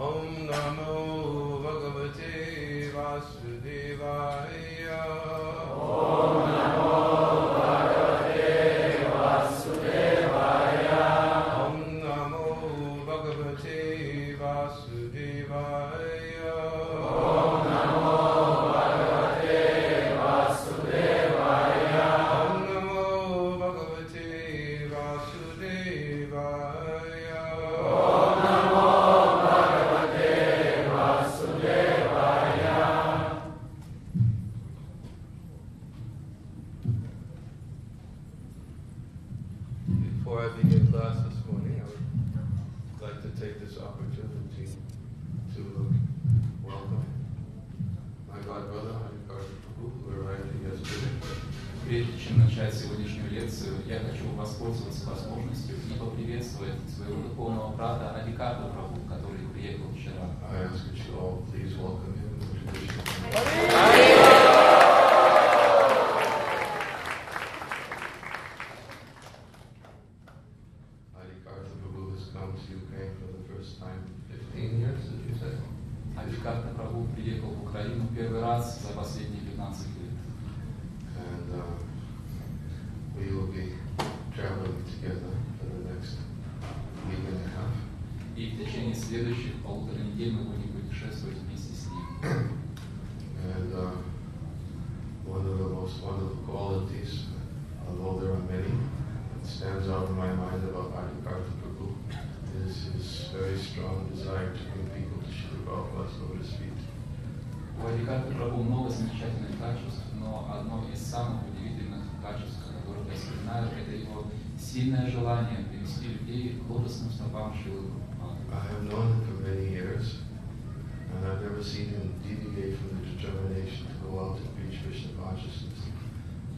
ॐ नमो भगवते वासुदेवाय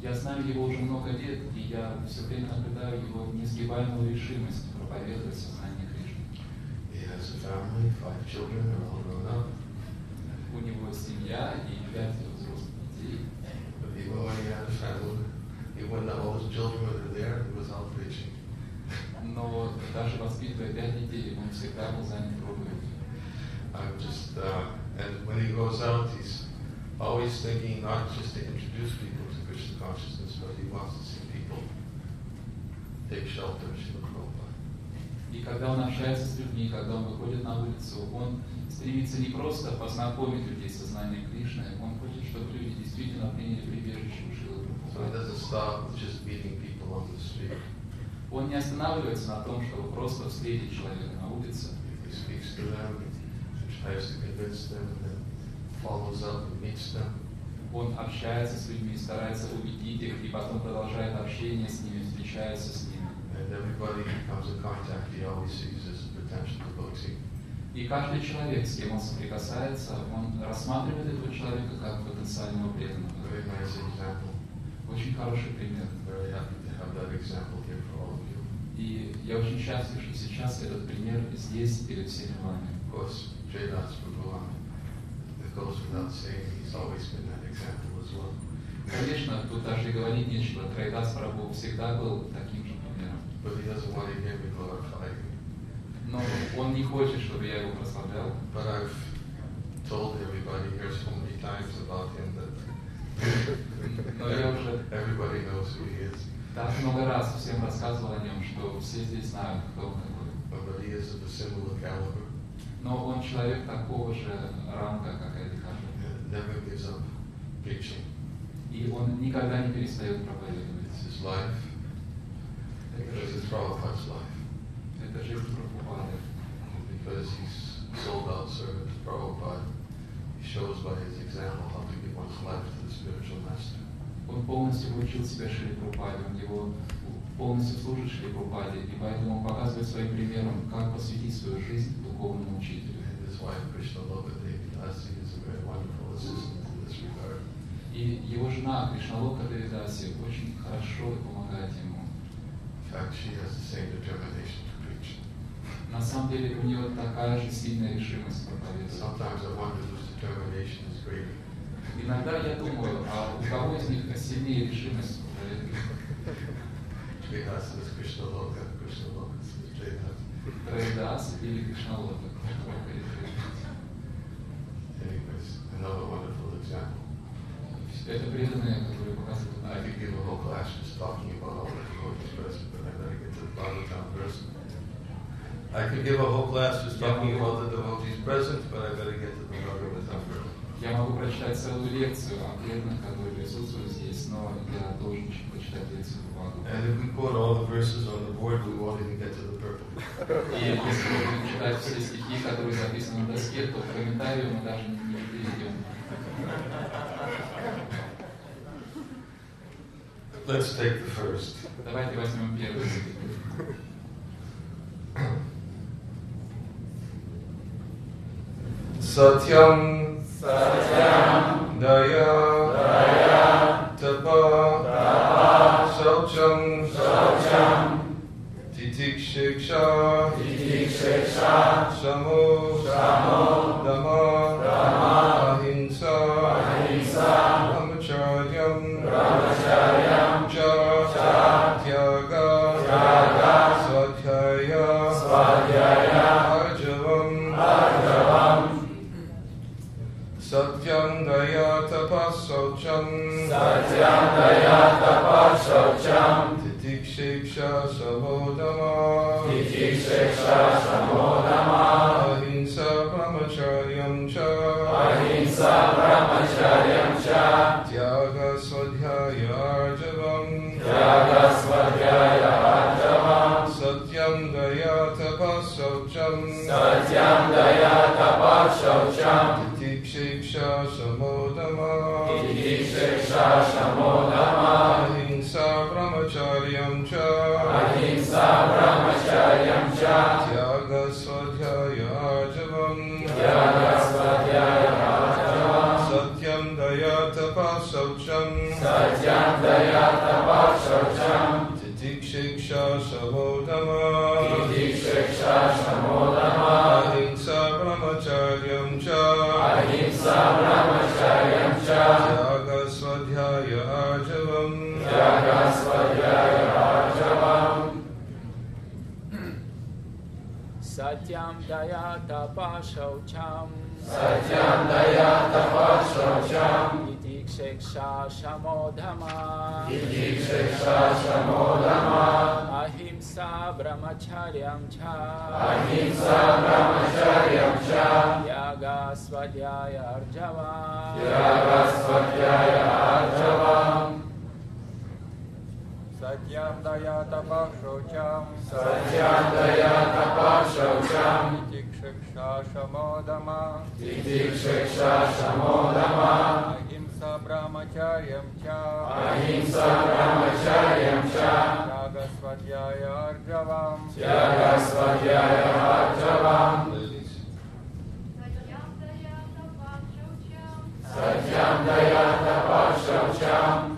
Я знаю его уже много лет, и я все время наблюдаю его несгибаемую решимость проповедовать сознание Кришны. У него семья и пять взрослых детей. Но даже воспитывая пять детей, он всегда был занят проповедью. I'm just, uh, and when he goes out, he's always thinking not just to introduce people Krishna consciousness, but he wants to see people take shelter in Srila Prabhupada. И когда он общается с людьми, когда он выходит на улицу, он стремится не просто познакомить людей с сознанием Кришны, он хочет, чтобы люди действительно приняли прибежище у Шилы So he Прабхупады. doesn't stop with just meeting people on the street. Он не останавливается на том, чтобы просто встретить человека на улице. He speaks to them, he tries to convince them, and then follows up and meets them. Он общается с людьми, старается убедить их, и потом продолжает общение с ними, встречается с ними. И каждый человек, с кем он соприкасается, он рассматривает этого человека как потенциального преданного. Очень хороший пример. И я очень счастлив, что сейчас этот пример здесь, перед всеми вами. Of course, Jaidas Prabhu, um, it goes without saying, he's always been that Конечно, тут даже и говорить нечего. Трайдас Прабhu всегда был таким же примером. Но он не хочет, чтобы я его прославлял. But I've told everybody here so many times about him that Но я уже everybody knows who he is. так много раз всем рассказывал о нем, что все здесь знают, кто он такой. But he is of a similar caliber Но он человек такого же ранга, как и Адикаша. and never gives up preaching. И он никогда не перестает проповедовать. It's his life, because it's Prabhupada's life, Это жизнь Прабхупады. because he's sold out servant to Prabhupada. He shows by his example how to give one's life to the spiritual master. Он полностью учил себя Шри Прабхупаде, он его полностью служит Шри Прабхупаде, и поэтому он показывает своим примером, как посвятить свою жизнь духовному учителю. And his wife, Krishna Lokadevi Dasi, is a very wonderful assistant in this regard. И его жена Кришналока Давидаси очень хорошо помогает ему. На самом деле у нее такая же сильная решимость проповедовать. Иногда я думаю, а у кого из них сильнее решимость. Троидас или Кришналока. Anyways, another wonderful example. Это преданные, которые показывают. I could give a whole class just talking about all the devotees present, but I gotta get to the Bhagavatam verse. I could give a whole class just talking about the devotees present, but I gotta get to the Bhagavatam verse. Я могу прочитать целую лекцию о преданных, которые присутствуют здесь, но я должен прочитать лекцию по Бхагавату. And if we quote all the verses on the board, we won't even get to the purport. И если мы будем читать все стихи, которые записаны на доске, то в комментарии мы даже не перейдем. Let's take the first. Давайте возьмем первый стих. Satyam Satyam Daya Daya Tapa Tapa Shaucham Shaucham Titik Shiksha Shamo Dhamma Ahimsa सत्यं दया तपःशौचं सत्यं दया तपःशौचं तितिक्षेक्षा सबोधमा तितिक्षेक्षा सबोधमा अहिंसा ब्रह्मचर्यं च। अहिंसा ब्रह्मचर्यं च। त्यागस्वध्यायार्जवं त्यागस्वध्यायार्जवं सत्यं दया तपःशौचं सत्यं दया तपःशौचं दया तपशौछं दयातौच इति शिक्षा मोधमा अहिंसा ब्रह्मचर्यं च अहिंसा ब्रह्मचर्यं च यागा झा अर्जवा यागा अर्जवान् स्वय Satyam Daya Tapa Shaucham Iti Ksheksha Shamodhama Ahimsa Brahmacharyam Cha Yaga Swadhyaya Arjavam Ladies. Satyam Dayata Pashaucham Ahimsa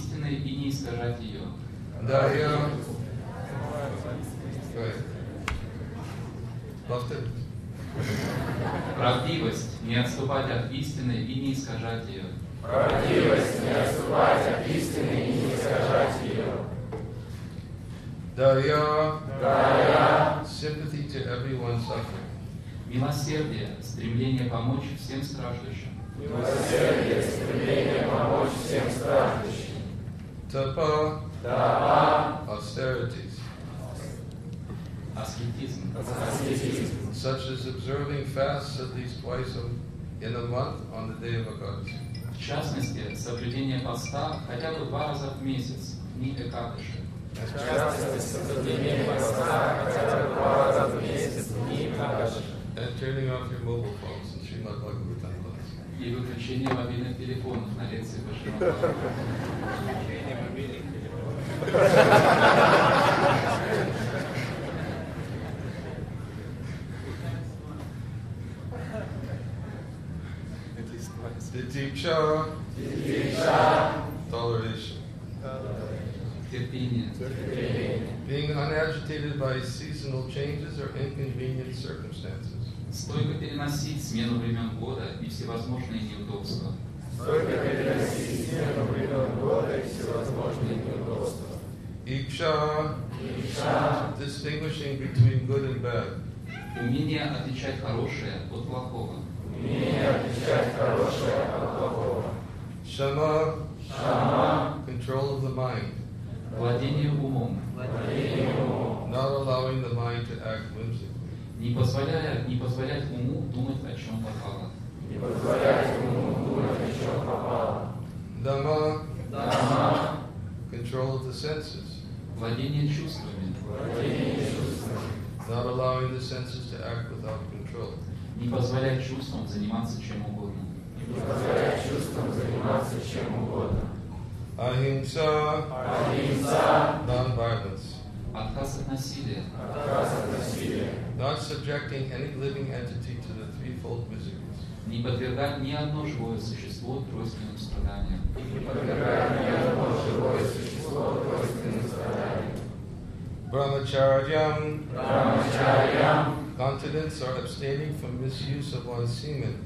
истины и не искажать ее. Ahead. Lost it? Правдивость. Не отступать от истины и не искажать ее. Правдивость не отступать от истины и не искажать ее. Daya. Дая Sympathy to everyone suffering. Милосердие. Стремление помочь всем страждущим. милосердие, стремление помочь всем страждущим. Tapa. Тапа, Austerities. Аскетизм. аскетизм, Such as observing fasts at least twice a- in a month on the day of Ekadasi. В частности, соблюдение поста хотя бы два раза в месяц, дни Экадыши. в частности, соблюдение поста хотя бы два раза в месяц, дни Кадыши. And turning off your mobile phones and Srimad Bhagavatam. И выключение мобильных телефонов на лекции Башимата. Titiksha, toleration. терпение, Being unagitated by seasonal changes or inconvenient circumstances. стойко переносить смену времен года и всевозможные неудобства, Столько переносить смену времен года и всевозможные неудобства. Iksha, distinguishing between good and bad. умение отличать хорошее от плохого, Умение отличать хорошее от плохого. Shama, Шама, control of the mind, владение умом, владение умом. not allowing the mind to act whimsically. не позволяя, не позволять уму думать о чем попало, Не позволять ему владение чувствами, владение чувствами. not allowing the senses to act without control. не позволять чувствам заниматься чем угодно, Не позволять чувствам заниматься чем угодно. Ahimsa, Ахимса, non-violence, отказ от насилия, отказ от насилия. not subjecting any living entity to the threefold miseries. Не подвергать ни одно живое существо тройственным страданиям, Не подвергая ни одно живое существо тройственным страданиям. Brahmacharyam, Брамачарьям, continence or abstaining from misuse of one's semen.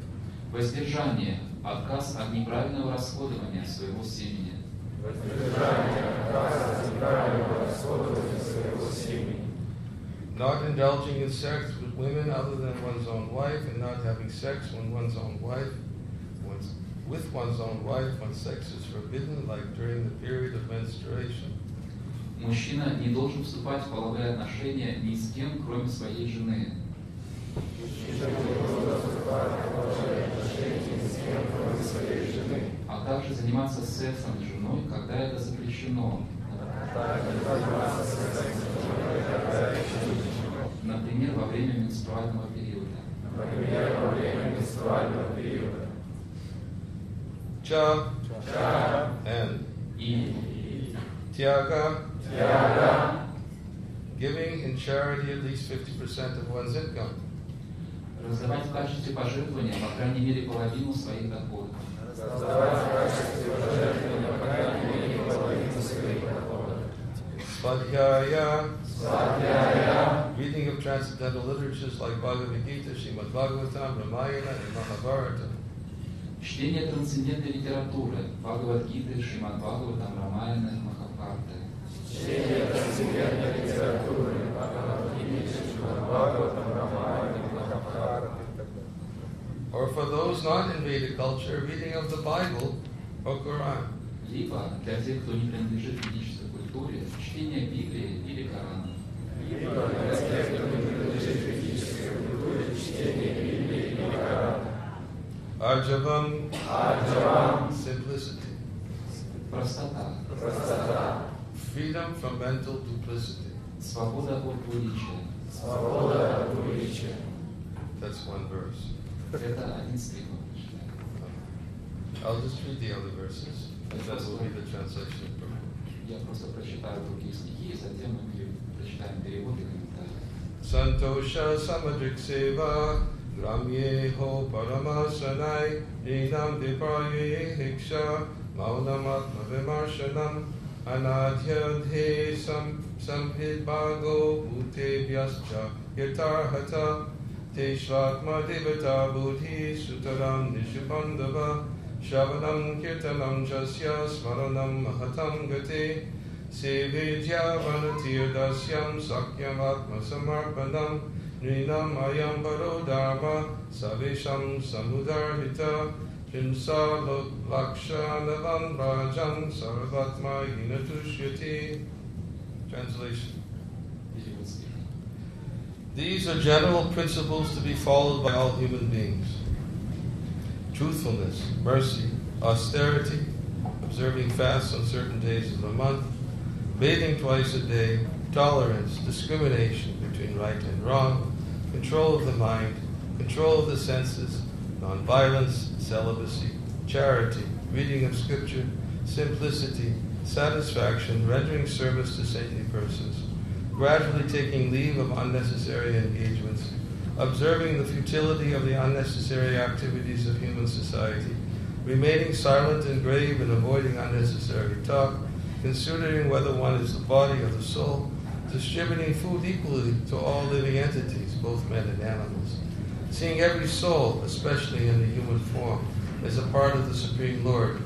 воздержание, отказ от неправильного расходования своего семени, воздержание, отказ от неправильного расходования своего семени. Not indulging in sex with women other than one's own wife, and not having sex when one's own wife, one's, with one's own wife when sex is forbidden, like during the period of menstruation. Мужчина не должен вступать в половые отношения ни с кем, кроме своей жены. А также заниматься сексом с женой, когда это запрещено. Например, во время менструального периода. Например, во время менструального периода. Cha Ча, and И Tyaga, тяга, giving in charity at least 50% of one's income. раздавать в качестве пожертвования, по крайней мере, половину своих доходов. создавать в качестве пожертвования, по крайней мере, половину своих доходов. Svadhyaya, Свадьяя, reading of transcendental literatures like Bhagavad Gita, Srimad Bhagavatam, Ramayana, and Mahabharata. Чтение трансцендентной литературы, Бхагавадгиты, Шримад Бхагаватам, Рамаяна и Махабхарты. чтение трансцендентной литературы, Бхагавадгиты, Бхагаватам, Рамаяна, Махабхараты и так далее. Or for those not in Vedic culture, reading of the Bible or Quran. Либо для тех, кто не принадлежит к ведической культуре, чтение Библии или Корана. Либо для тех, кто не принадлежит к ведической культуре, чтение Библии или Корана. Arjavam, Аджавам, simplicity. Простота, простота, Freedom from mental duplicity. свобода от двуличия. свобода от двуличия. That's one verse. Это один стих. мы прочитали. I'll just read the other verses, and that will be the translation. Я просто прочитаю другие стихи, и затем мы пере- прочитаем перевод и комментарий. Santosha samadrik seva gramyeho paramasanai ninam viparye hiksha maunamatma vimarshanam anadyadhe sam samhidbago bhutebhyascha yatarhata teshvatma devata buddhi sutaram nishubandava Shavanam Kirtanam Smaranam Mahatam Vanatiyadasyam Sakyam Atma Samarpanam. Nrinam Ayam Dharma Savisham Laksha Translation. These are general principles to be followed by all human beings. Truthfulness, mercy, austerity, observing fasts on certain days of the month, bathing twice a day, tolerance, discrimination between right and wrong, control of the mind, control of the senses, nonviolence, celibacy, charity, reading of scripture, simplicity, satisfaction, rendering service to saintly persons, gradually taking leave of unnecessary engagements, observing the futility of the unnecessary activities of human society, remaining silent and grave and avoiding unnecessary talk, considering whether one is the body or the soul, distributing food equally to all living entities, both men and animals, seeing every soul, especially in the human form, as a part of the Supreme Lord,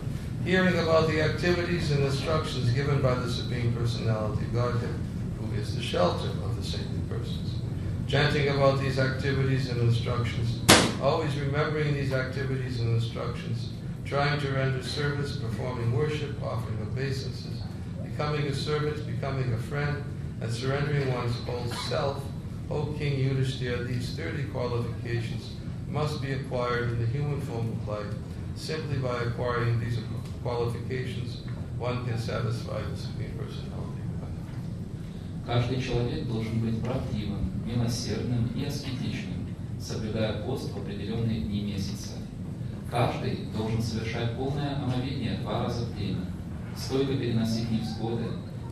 hearing about the activities and instructions given by the Supreme Personality of Godhead, who is the shelter of the saintly persons, chanting about these activities and instructions, always remembering these activities and instructions, trying to render service, performing worship, offering obeisances, becoming a servant, becoming a friend, and surrendering one's whole self, O King Yudhishthira, these 30 qualifications must be acquired in the human form of life. Simply by acquiring these qualifications, one can satisfy the Supreme Personality of God. Каждый человек должен быть правдивым, милосердным и аскетичным, соблюдая пост в определенные дни месяца. Каждый должен совершать полное омовение два раза в день, стойко переносить невзгоды,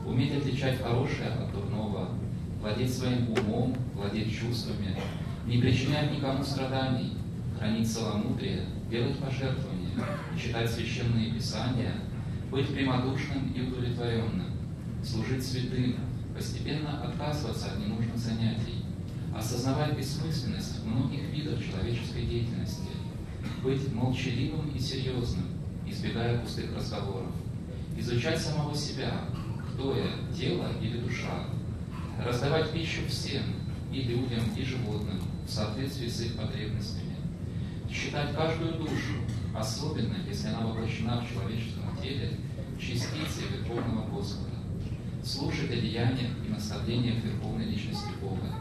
уметь отличать хорошее от дурного, владеть своим умом, владеть чувствами, не причинять никому страданий, хранить целомудрие, делать пожертвования, читать священные писания, быть прямодушным и удовлетворенным, служить святым, постепенно отказываться от ненужных занятий, осознавать бессмысленность многих видов человеческой деятельности, быть молчаливым и серьезным, избегая пустых разговоров, изучать самого себя, кто я, тело или душа, раздавать пищу всем, и людям, и животным, в соответствии с их потребностями, считать каждую душу, особенно если она воплощена в человеческом теле, частицей Верховного Господа, слушать о деяниях и наставлениях Верховной Личности Бога,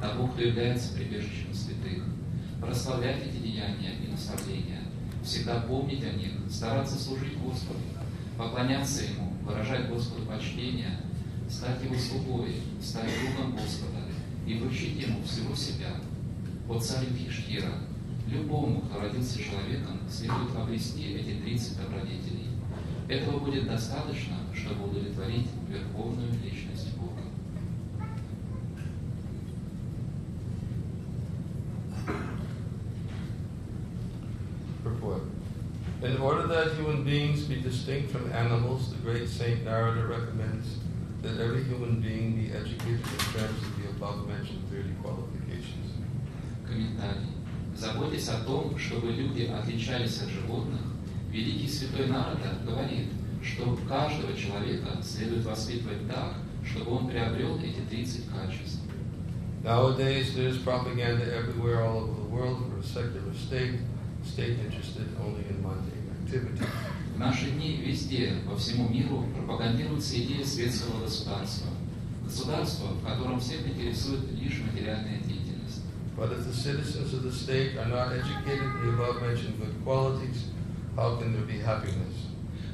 того, кто является прибежищем святых, прославлять эти деяния и наставления, всегда помнить о них, стараться служить Господу, поклоняться Ему, выражать Господу почтение, стать Его слугой, стать другом Господа и вручить Ему всего себя. О царь Юдхиштира, любому, кто родился человеком, следует обрести эти 30 добродетелей. Этого будет достаточно, чтобы удовлетворить Верховную Личность human beings be distinct from animals, the great Saint Narada recommends that every human being be educated in terms of the above mentioned 30 qualifications. Комментарий. Заботясь о том, чтобы люди отличались от животных, великий святой Нарада говорит, что каждого человека следует воспитывать так, чтобы он приобрел эти 30 качеств. Nowadays, there is propaganda everywhere all over the world for a secular state, a state interested only in mundane activities. Наши дни везде, по всему миру, пропагандируется идея светского государства. Государство, в котором всех интересует лишь материальная деятельность. But if the citizens of the state are not educated in the above mentioned good qualities, how can there be happiness?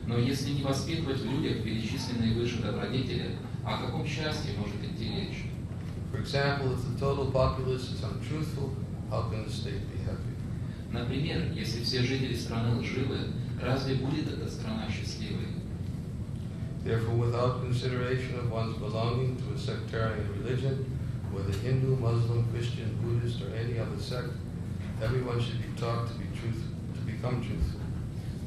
Но если не воспитывать в людях перечисленные выше добродетели, о каком счастье может идти речь? For example, if the total populace is untruthful, how can the state be happy? Например, если все жители страны лживы, разве будет эта страна счастливой? Therefore, without consideration of one's belonging to a sectarian religion, whether Hindu, Muslim, Christian, Buddhist, or any other sect, everyone should be taught to be truth, to become truthful.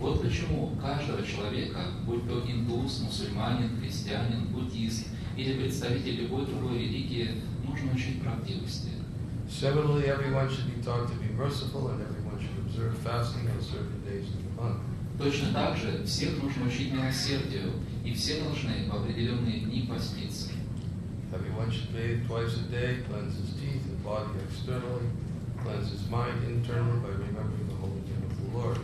Вот почему каждого человека, будь то индус, мусульманин, христианин, буддист или представитель любой другой религии, нужно учить правдивости. Similarly, everyone should be taught to be merciful, and everyone should observe fasting on certain days of the month. Точно так же всех нужно учить милосердию, и все должны в определенные дни поститься. Everyone should bathe twice a day, cleanse his teeth and body externally, cleanse his mind internally by remembering the holy name of the Lord.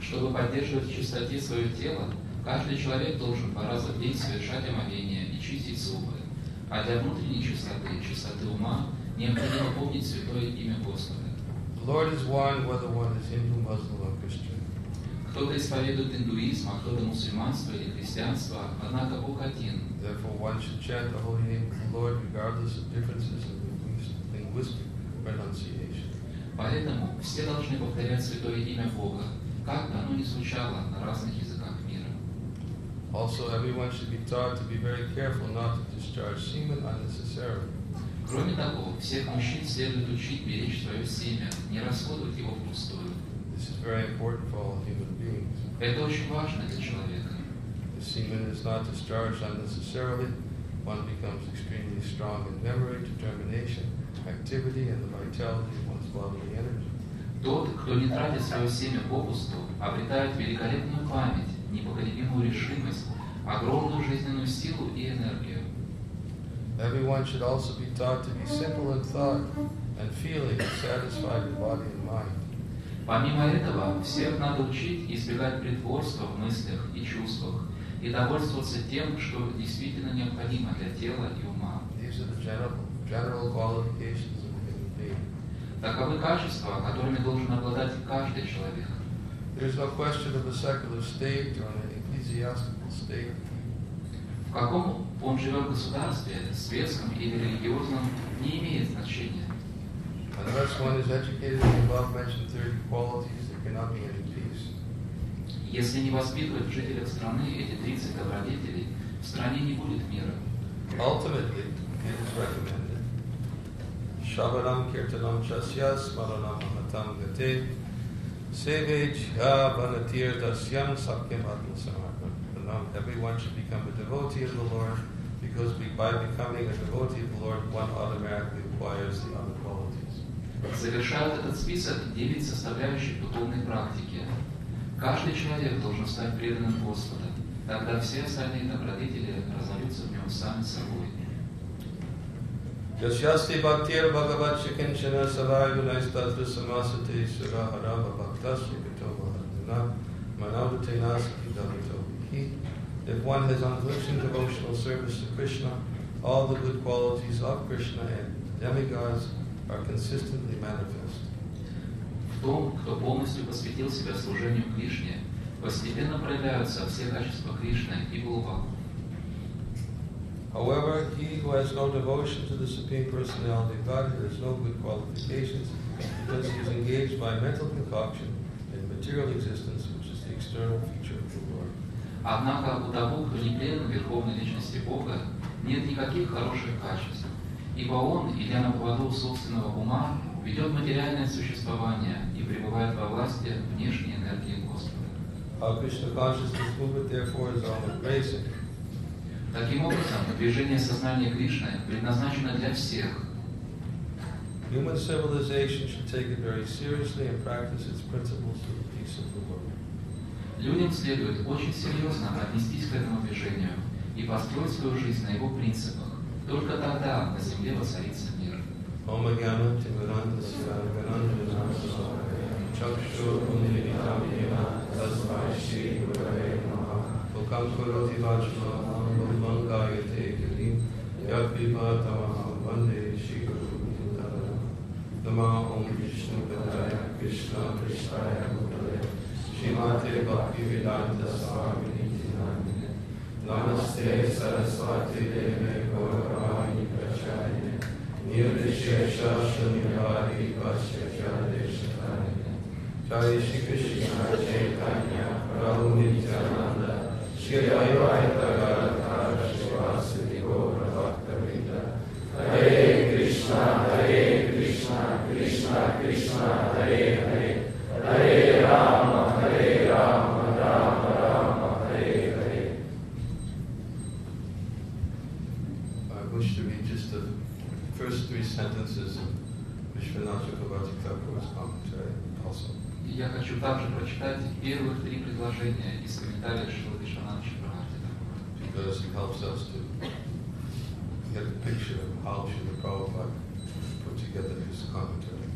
Чтобы поддерживать в чистоте свое тело, каждый человек должен по разу в день совершать омовение и чистить зубы. А для внутренней чистоты, чистоты ума, необходимо помнить святое имя Господа. The Lord is one, whether one is Hindu, Muslim, or Christian. Кто-то исповедует индуизм, а кто-то мусульманство или христианство, однако Бог один. Therefore, one should chant the holy name of the Lord regardless of differences in linguist- linguistic pronunciation. Поэтому все должны повторять святое имя Бога, как бы оно ни звучало на разных языках мира. Also, everyone should be taught to be very careful not to discharge semen unnecessarily. Кроме того, всех мужчин следует учить беречь свое семя, не расходовать его впустую. This is very important for all human. Это очень важно для человека. The semen is not discharged unnecessarily. One becomes extremely strong in memory, determination, activity, and the vitality of one's bodily energy. Тот, кто не тратит свое семя попусту, обретает великолепную память, непоколебимую решимость, огромную жизненную силу и энергию. Everyone should also be taught to be simple in thought and feeling satisfied in body and mind. Помимо этого, всех надо учить избегать притворства в мыслях и чувствах и довольствоваться тем, что действительно необходимо для тела и ума. Таковы качества, которыми должен обладать каждый человек. В каком он живет государстве, светском или религиозном, не имеет значения. Unless one is educated in the above-mentioned 30 qualities, there cannot be any peace. Если не воспитывать в жителях страны эти 30 добродетелей, в стране не будет мира. Ultimately, it is recommended. Shavanam kirtanam chasya smaranam mahatam gate sevej vanatir dasyam sakyam atmasamarpanam. Everyone should become a devotee of the Lord because be- by becoming a devotee of the Lord, one automatically acquires the other qualities. Завершают этот список девять составляющих духовной практики. Каждый человек должен стать преданным Господа. Тогда все остальные добродетели разольются в нем сами собой. Yasyasti bhaktir bhagavat shikinchana savayunais tatra samasate suraharava bhaktasya kato mahadana manavatenas idamito vihi. If one has unflinching devotional service to Krishna, all the good qualities of Krishna and demigods are consistently manifest. Том, кто полностью посвятил себя служению Кришне, постепенно проявляются все качества Кришны и Бога. However, he who has no devotion to the Supreme Personality of Godhead has no good qualifications because he is engaged by mental concoction in material existence, which is the external feature of the Lord. Однако у того, кто не предан Верховной Личности Бога, нет никаких хороших качеств, ибо он, идя на поводу собственного ума, ведет материальное существование и пребывает во власти внешней энергии Господа. All-embracing. Таким образом, движение сознания Кришны предназначено для всех. Human civilization should take it very seriously and practice its principles for the peace of the world. Людям следует очень серьезно отнестись к этому движению и построить свою жизнь на его принципах. Только тогда на земле воцарится мир. Om Jnana Timirandasya Gananjana Chakshur Unilitam Yena Tasmai Shri Gurave Namaha Mukam Kuroti Vajma Mangayate Girim Yakvipa Tamaham Vande Shri Guru Nitara Nama Om Vishnu Padaya Krishna Krishnaya Mutale Shrimate Bhakti Vedanta Swami Namine Namaste Saraswati Deve Gauravani Prachayane Jai Shri Krishna Chaitanya Prabhu Nityananda Shri Advaita прочитать первых три предложения из комментария Шилы Чакраварти. because it helps us to get a picture of how Srila Prabhupada put together his commentary.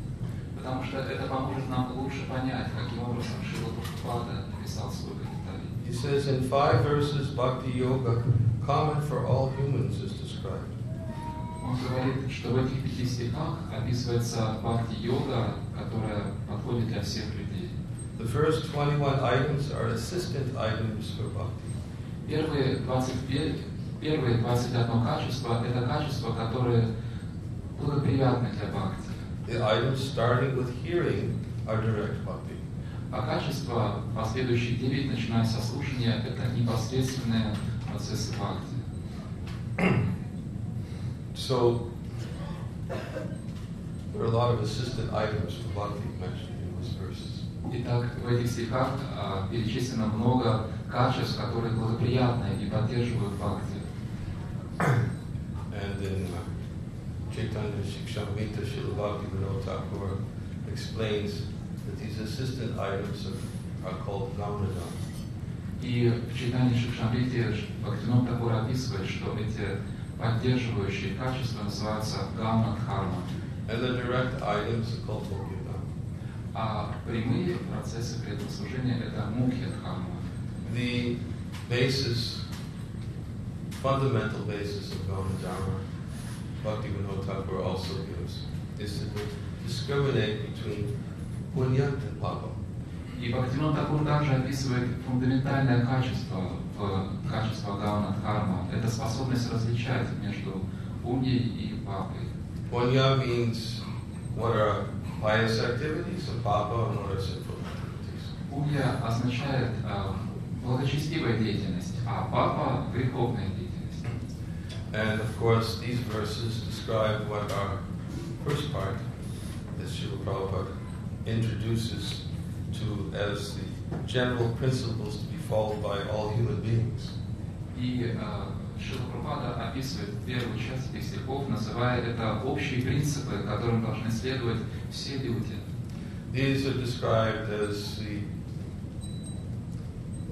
Потому что это поможет нам лучше понять, каким образом Шила Прабхупада написал свой комментарий. He says in five verses, Bhakti Yoga, common for all humans, is described. Он говорит, что в этих пяти стихах описывается бхакти-йога, которая подходит для всех людей. The first 21 items are assistant items for bhakti. Первые 25, первые 21 качество – это качества, которые благоприятны для бхакти. The items starting with hearing are direct bhakti. А качества, последующие 9, начиная со слушания, это непосредственные процессы бхакти. So There are a lot of assisted items for bhakti mentioned in these verses. Итак, в этих стихах а, перечислено много качеств, которые благоприятны и поддерживают бхакти. And in uh, Chaitanya Shikshamrita, Srila Bhakti Vinod Thakur explains that these assistant items are, are called Gamanadam. И в читании Шикшамрити Бхактинот Такур описывает, что эти поддерживающие качества называются гауна дхарма, And the direct items are called Bhokidam. А прямые процессы преданного служения – это мукхи дхарма. The basis, fundamental basis of Gamanadharma, Bhakti Vinod Thakur also gives, is to discriminate between punya and papa. И Бхактинот Такур также описывает фундаментальное качество в качество гауна дхарма – это способность различать между пуньей и папой. Punya means what are pious activities, and papa and what are sinful activities. Пунья означает а, благочестивая деятельность, а папа – греховная деятельность. And of course, these verses describe what our first part, that Srila Prabhupada introduces to as the general principles to be followed by all human beings. И э, Шила Прабхупада описывает первую часть этих стихов, называя это общие принципы, которым должны следовать все люди. These are described as the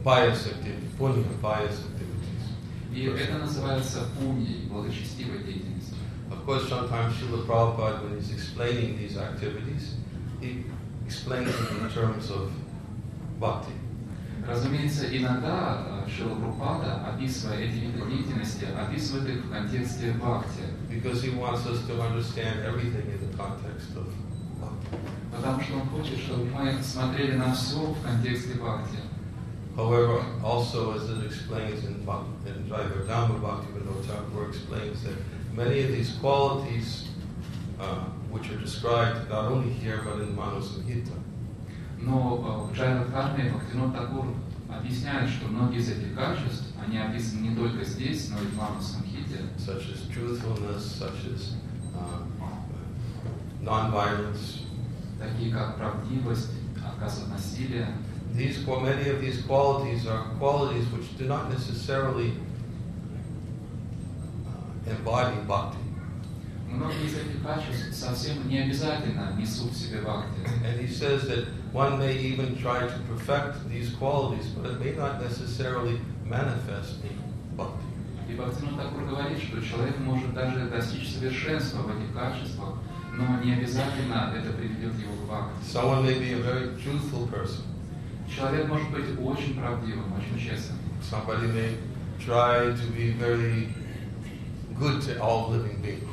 pious activity, punya, pious activities. И это называется пуньей, благочестивой деятельностью. Of course, sometimes Srila Prabhupada, when he's explaining these activities, he explains them in terms of bhakti. Разумеется, иногда э, Шила Прабхупада, описывая эти виды деятельности, описывает их в контексте бхакти, Because he wants us to understand everything in the context of bhakti. потому что он хочет, чтобы мы смотрели на все в контексте бхакти. However, also as it explains in, Bhak- in Dhamma Bhakti Vinod Thakur explains that many of these qualities, uh, which are described not only here but in Manu Samhita, Но э, в Джайрадхарме Бхактинот Такур объясняет, что многие из этих качеств, они описаны не только здесь, но и в Мана Самхите, such as truthfulness, such as uh, nonviolence, такие как правдивость, отказ от насилия. these many of these qualities are qualities which do not necessarily uh, embody bhakti. Многие из этих качеств совсем не обязательно несут в себе бхакти. And he says that one may even try to perfect these qualities, but it may not necessarily manifest in bhakti. И Бхактинот Такур говорит, что человек может даже достичь совершенства в этих качествах, но не обязательно это приведет его к бхакти. Someone may be a very truthful person. Человек может быть очень правдивым, очень честным. Somebody may try to be very good to all living beings.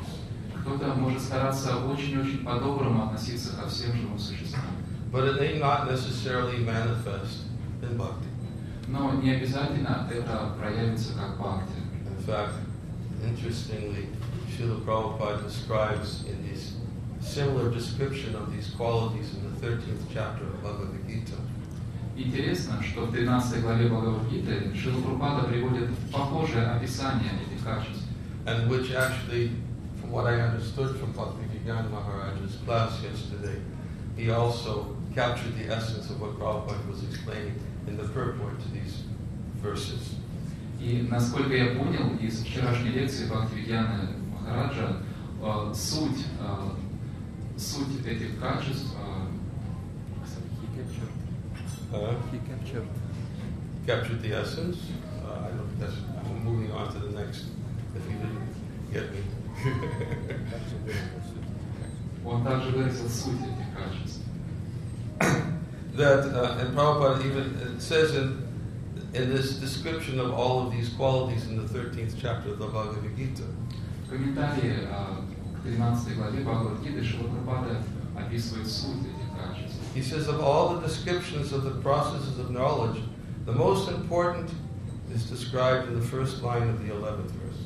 Кто-то может стараться очень-очень по-доброму относиться ко всем живым существам. But it may not necessarily manifest in bhakti. Но не обязательно это проявится как бхакти. In fact, interestingly, Srila Prabhupada describes in his similar description of these qualities in the 13th chapter of Bhagavad Gita. Интересно, что в 13 главе Бхагавадгиты Шила Прабхупада приводит похожее описание этих качеств. and which actually, from what I understood from Bhakti Vigyan Maharaj's class yesterday, he also captured the essence of what Prabhupada was explaining in the purport to these verses. И насколько я понял из вчерашней лекции Бхактивидьяны Махараджа, э, суть, э, суть этих качеств, э, He captured. Uh, He captured. captured the essence. Uh, I don't, that's, I'm moving on to the next, if you didn't get me. он также выразил суть этих качеств. that, uh, and Prabhupada even it says in, in this description of all of these qualities in the 13th chapter of the Bhagavad Gita, В комментарии э, к 13 главе Бхагавадгиты Шила Прабхупада описывает суть этих качеств. he says of all the descriptions of the processes of knowledge, the most important is described in the first line of the 11th verse.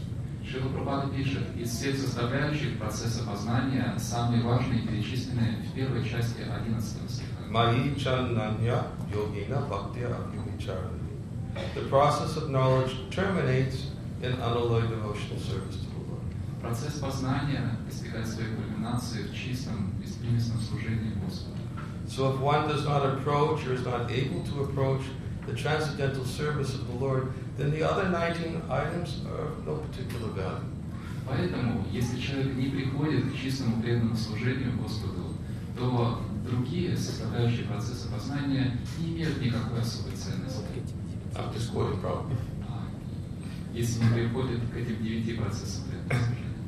Шила Прабхупада пишет, из всех составляющих процесса познания самые важные перечислены в первой части 11 стиха. Mahi Chananya Yogina Bhaktya Abhivicharani. The process of knowledge terminates in unalloyed devotional service to the Lord. Процесс познания достигает своей кульминации в чистом, беспримесном служении Господу. So if one does not approach or is not able to approach the transcendental service of the Lord, then the other 19 items are of no particular value. Поэтому, если человек не приходит к чистому преданному служению Господу, то другие составляющие процесса познания не имеют никакой особой ценности. I'm just quoting Prabhupada. А, Если не приходит к этим девяти процессам.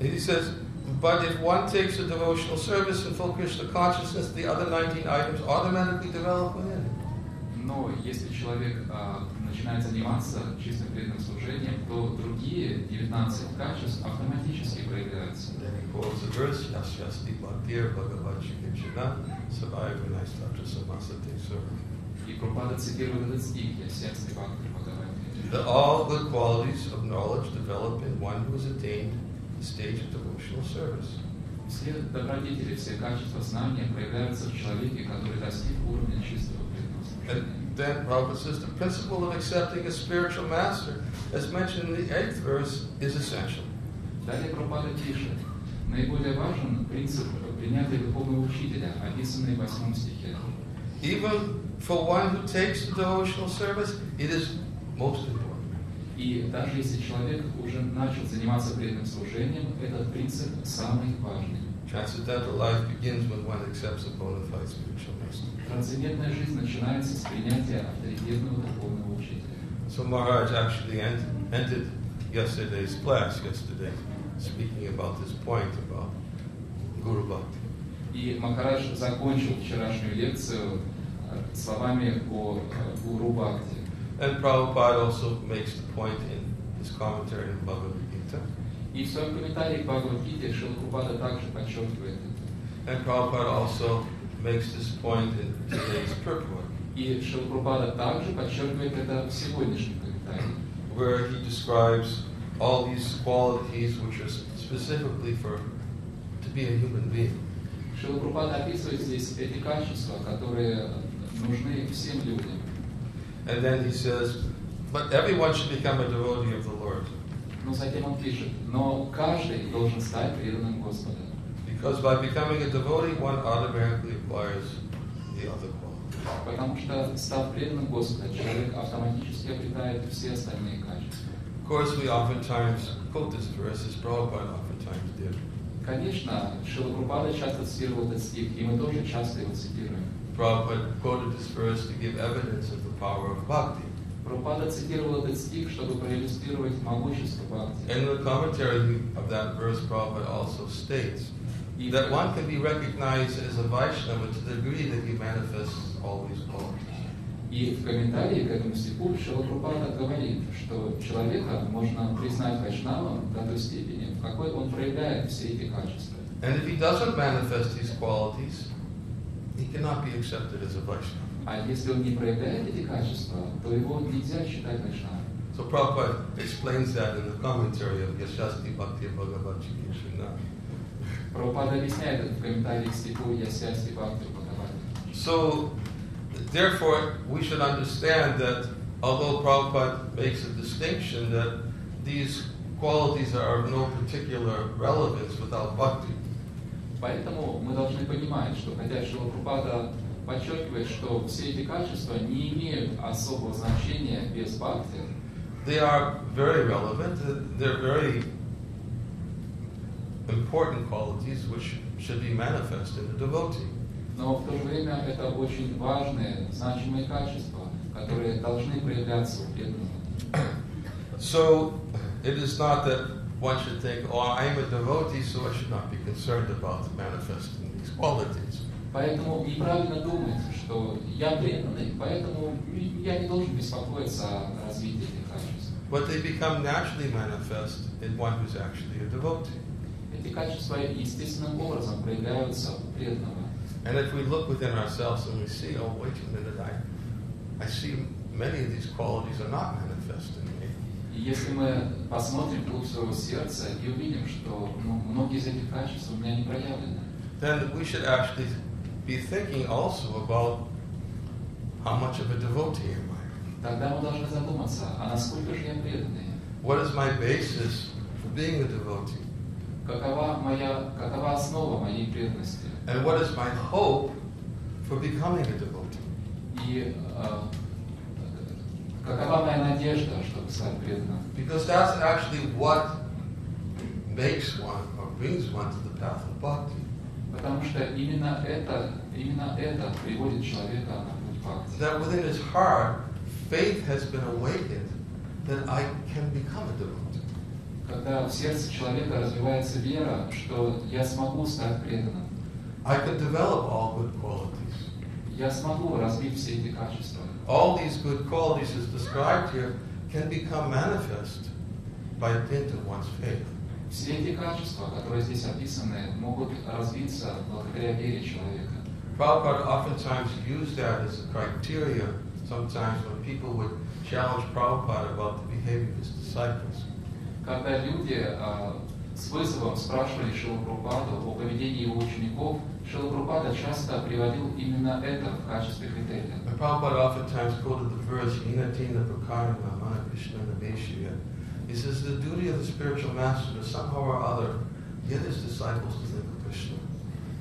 And he says, but if one takes a devotional service in full Krishna consciousness, the other 19 items automatically develop within. Но если человек а, начинает заниматься чистым преданным служением, то другие 19 качеств автоматически проявляются. И Прабхупада цитирует этот стих, я сердце Бхакти. That all good qualities of knowledge develop in one who has attained the stage of devotional service. Все добродетели, все качества знания проявляются в человеке, который достиг уровня чистого преданного служения. And then Prabhupada says the principle of accepting a spiritual master, as mentioned in the eighth verse, is essential. Далее Прабхупада пишет, наиболее важен принцип принятия духовного учителя, описанный в восьмом стихе. Even for one who takes the devotional service, it is most important. И даже если человек уже начал заниматься преданным служением, этот принцип самый важный. Transcendental life begins when one accepts a bona fide spiritual master. Трансцендентная жизнь начинается с принятия авторитетного духовного учителя. So Maharaj actually end, ended yesterday's class yesterday, speaking about this point about Guru Bhakti. И Махарадж закончил вчерашнюю лекцию э, словами о э, Гуру Бхакти. And Prabhupada also makes the point in his commentary in Bhagavad Gita. И в своем комментарии к Бхагавадгите Шилапрапада также подчеркивает это. And Prabhupada also makes this point in today's purport, И Шилапрапада также подчеркивает это в сегодняшнем комментарии, where he describes all these qualities which are specifically for to be a human being. Шилапрапада описывает здесь эти качества, которые нужны всем людям. And then he says, but everyone should become a devotee of the Lord. Но затем он пишет, но каждый должен стать преданным Господа. Because by becoming a devotee, one automatically acquires the other qualities. Потому что, став преданным Господа, человек автоматически обретает все остальные качества. Of course, we oftentimes quote this verse, as Prabhupada oftentimes did. Конечно, Шилапрапада часто цитировал этот стих, и мы тоже часто его цитируем. Prabhupada quoted this verse to give evidence of the power of bhakti. Прабхупада цитировал этот стих, чтобы проиллюстрировать могущество Бхакти. In the commentary of that verse, Prabhupada also states И, that one can be recognized as a Vaishnava to the degree that he manifests all these qualities. и в комментарии к этому стиху Шилапрапада говорит, что человека можно признать вайшнавом до той степени, в какой он проявляет все эти качества. And if he doesn't manifest these qualities, he cannot be accepted as a Vaishnava. А если он не проявляет эти качества, то его нельзя считать вайшнавом. So Prabhupada explains that in the commentary of Yashasti Bhakti Bhagavad Gita. Прабхупада объясняет это в комментарии к стиху Ясясти Бхакти Бхагавати. So, therefore, we should understand that although Prabhupada makes a distinction that these qualities are of no particular relevance without bhakti, Поэтому мы должны понимать, что хотя Шилапрапада подчеркивает, что все эти качества не имеют особого значения без бхакти, they are very relevant. They're very important qualities which should be manifest in the devotee. но в то же время это очень важные, значимые качества, которые должны проявляться у преданного. So, it is not that one should think, oh, I'm a devotee, so I should not be concerned about manifesting these qualities. Поэтому неправильно думать, что я преданный, поэтому я не должен беспокоиться о развитии этих качеств. But they become naturally manifest in one who's actually a devotee. Эти качества естественным образом проявляются у преданного. And if we look within ourselves and we see, oh, wait a minute, I, I see many of these qualities are not manifest in me. И если мы посмотрим вглубь своего сердца и увидим, что ну, многие из этих качеств у меня не проявлены, Then we should actually be thinking also about how much of a devotee am I? тогда мы должны задуматься, а насколько же я преданный? What is my basis for being a devotee? какова моя, какова основа моей преданности And what is my hope for becoming a devotee? и э, какова моя надежда, чтобы стать преданным. Because that's actually what makes one or brings one to the path of bhakti. Потому что именно это, именно это приводит человека на путь бхакти. That within his heart, faith has been awakened that I can become a devotee. Когда в сердце человека развивается вера, что я смогу стать преданным, I can develop all good qualities. я смогу развить все эти качества. All these good qualities as described here can become manifest by dint of one's faith. Все эти качества, которые здесь описаны, могут развиться благодаря вере человека. Prabhupada oftentimes used that as a criteria sometimes when people would challenge Prabhupada about the behavior of his disciples. Когда люди а, с вызовом спрашивали Шилу Прупаду о поведении его учеников, Шила Прупада часто приводил именно это в качестве критерия. And Prabhupada oftentimes quoted the verse, Inatina Prakarana Mana Krishna Naveshya. He says the duty of the spiritual master is somehow or other get his disciples to think of Krishna.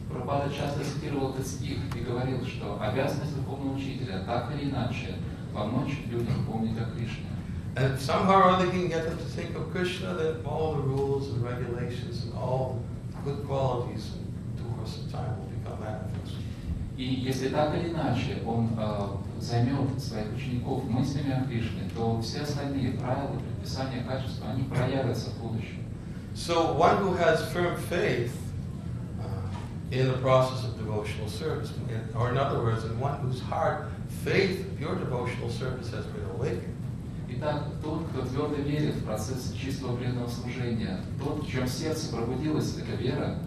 Прабхупада часто цитировал этот стих и говорил, что обязанность духовного учителя так или иначе помочь людям помнить о Кришне. And if somehow or other he can get them to think of Krishna, then all the rules and regulations and all the good qualities in due course of time will become manifest. И если так или иначе он э, займет своих учеников мыслями о Кришне, то все остальные правила, предписания, качества, они проявятся в будущем. So one who has firm faith uh, in the process of devotional service, in- or in other words, in one whose heart faith, pure devotional service has been awakened, Итак, тот, кто твердо верит в процесс чистого преданного служения, тот, в чем сердце пробудилась эта вера,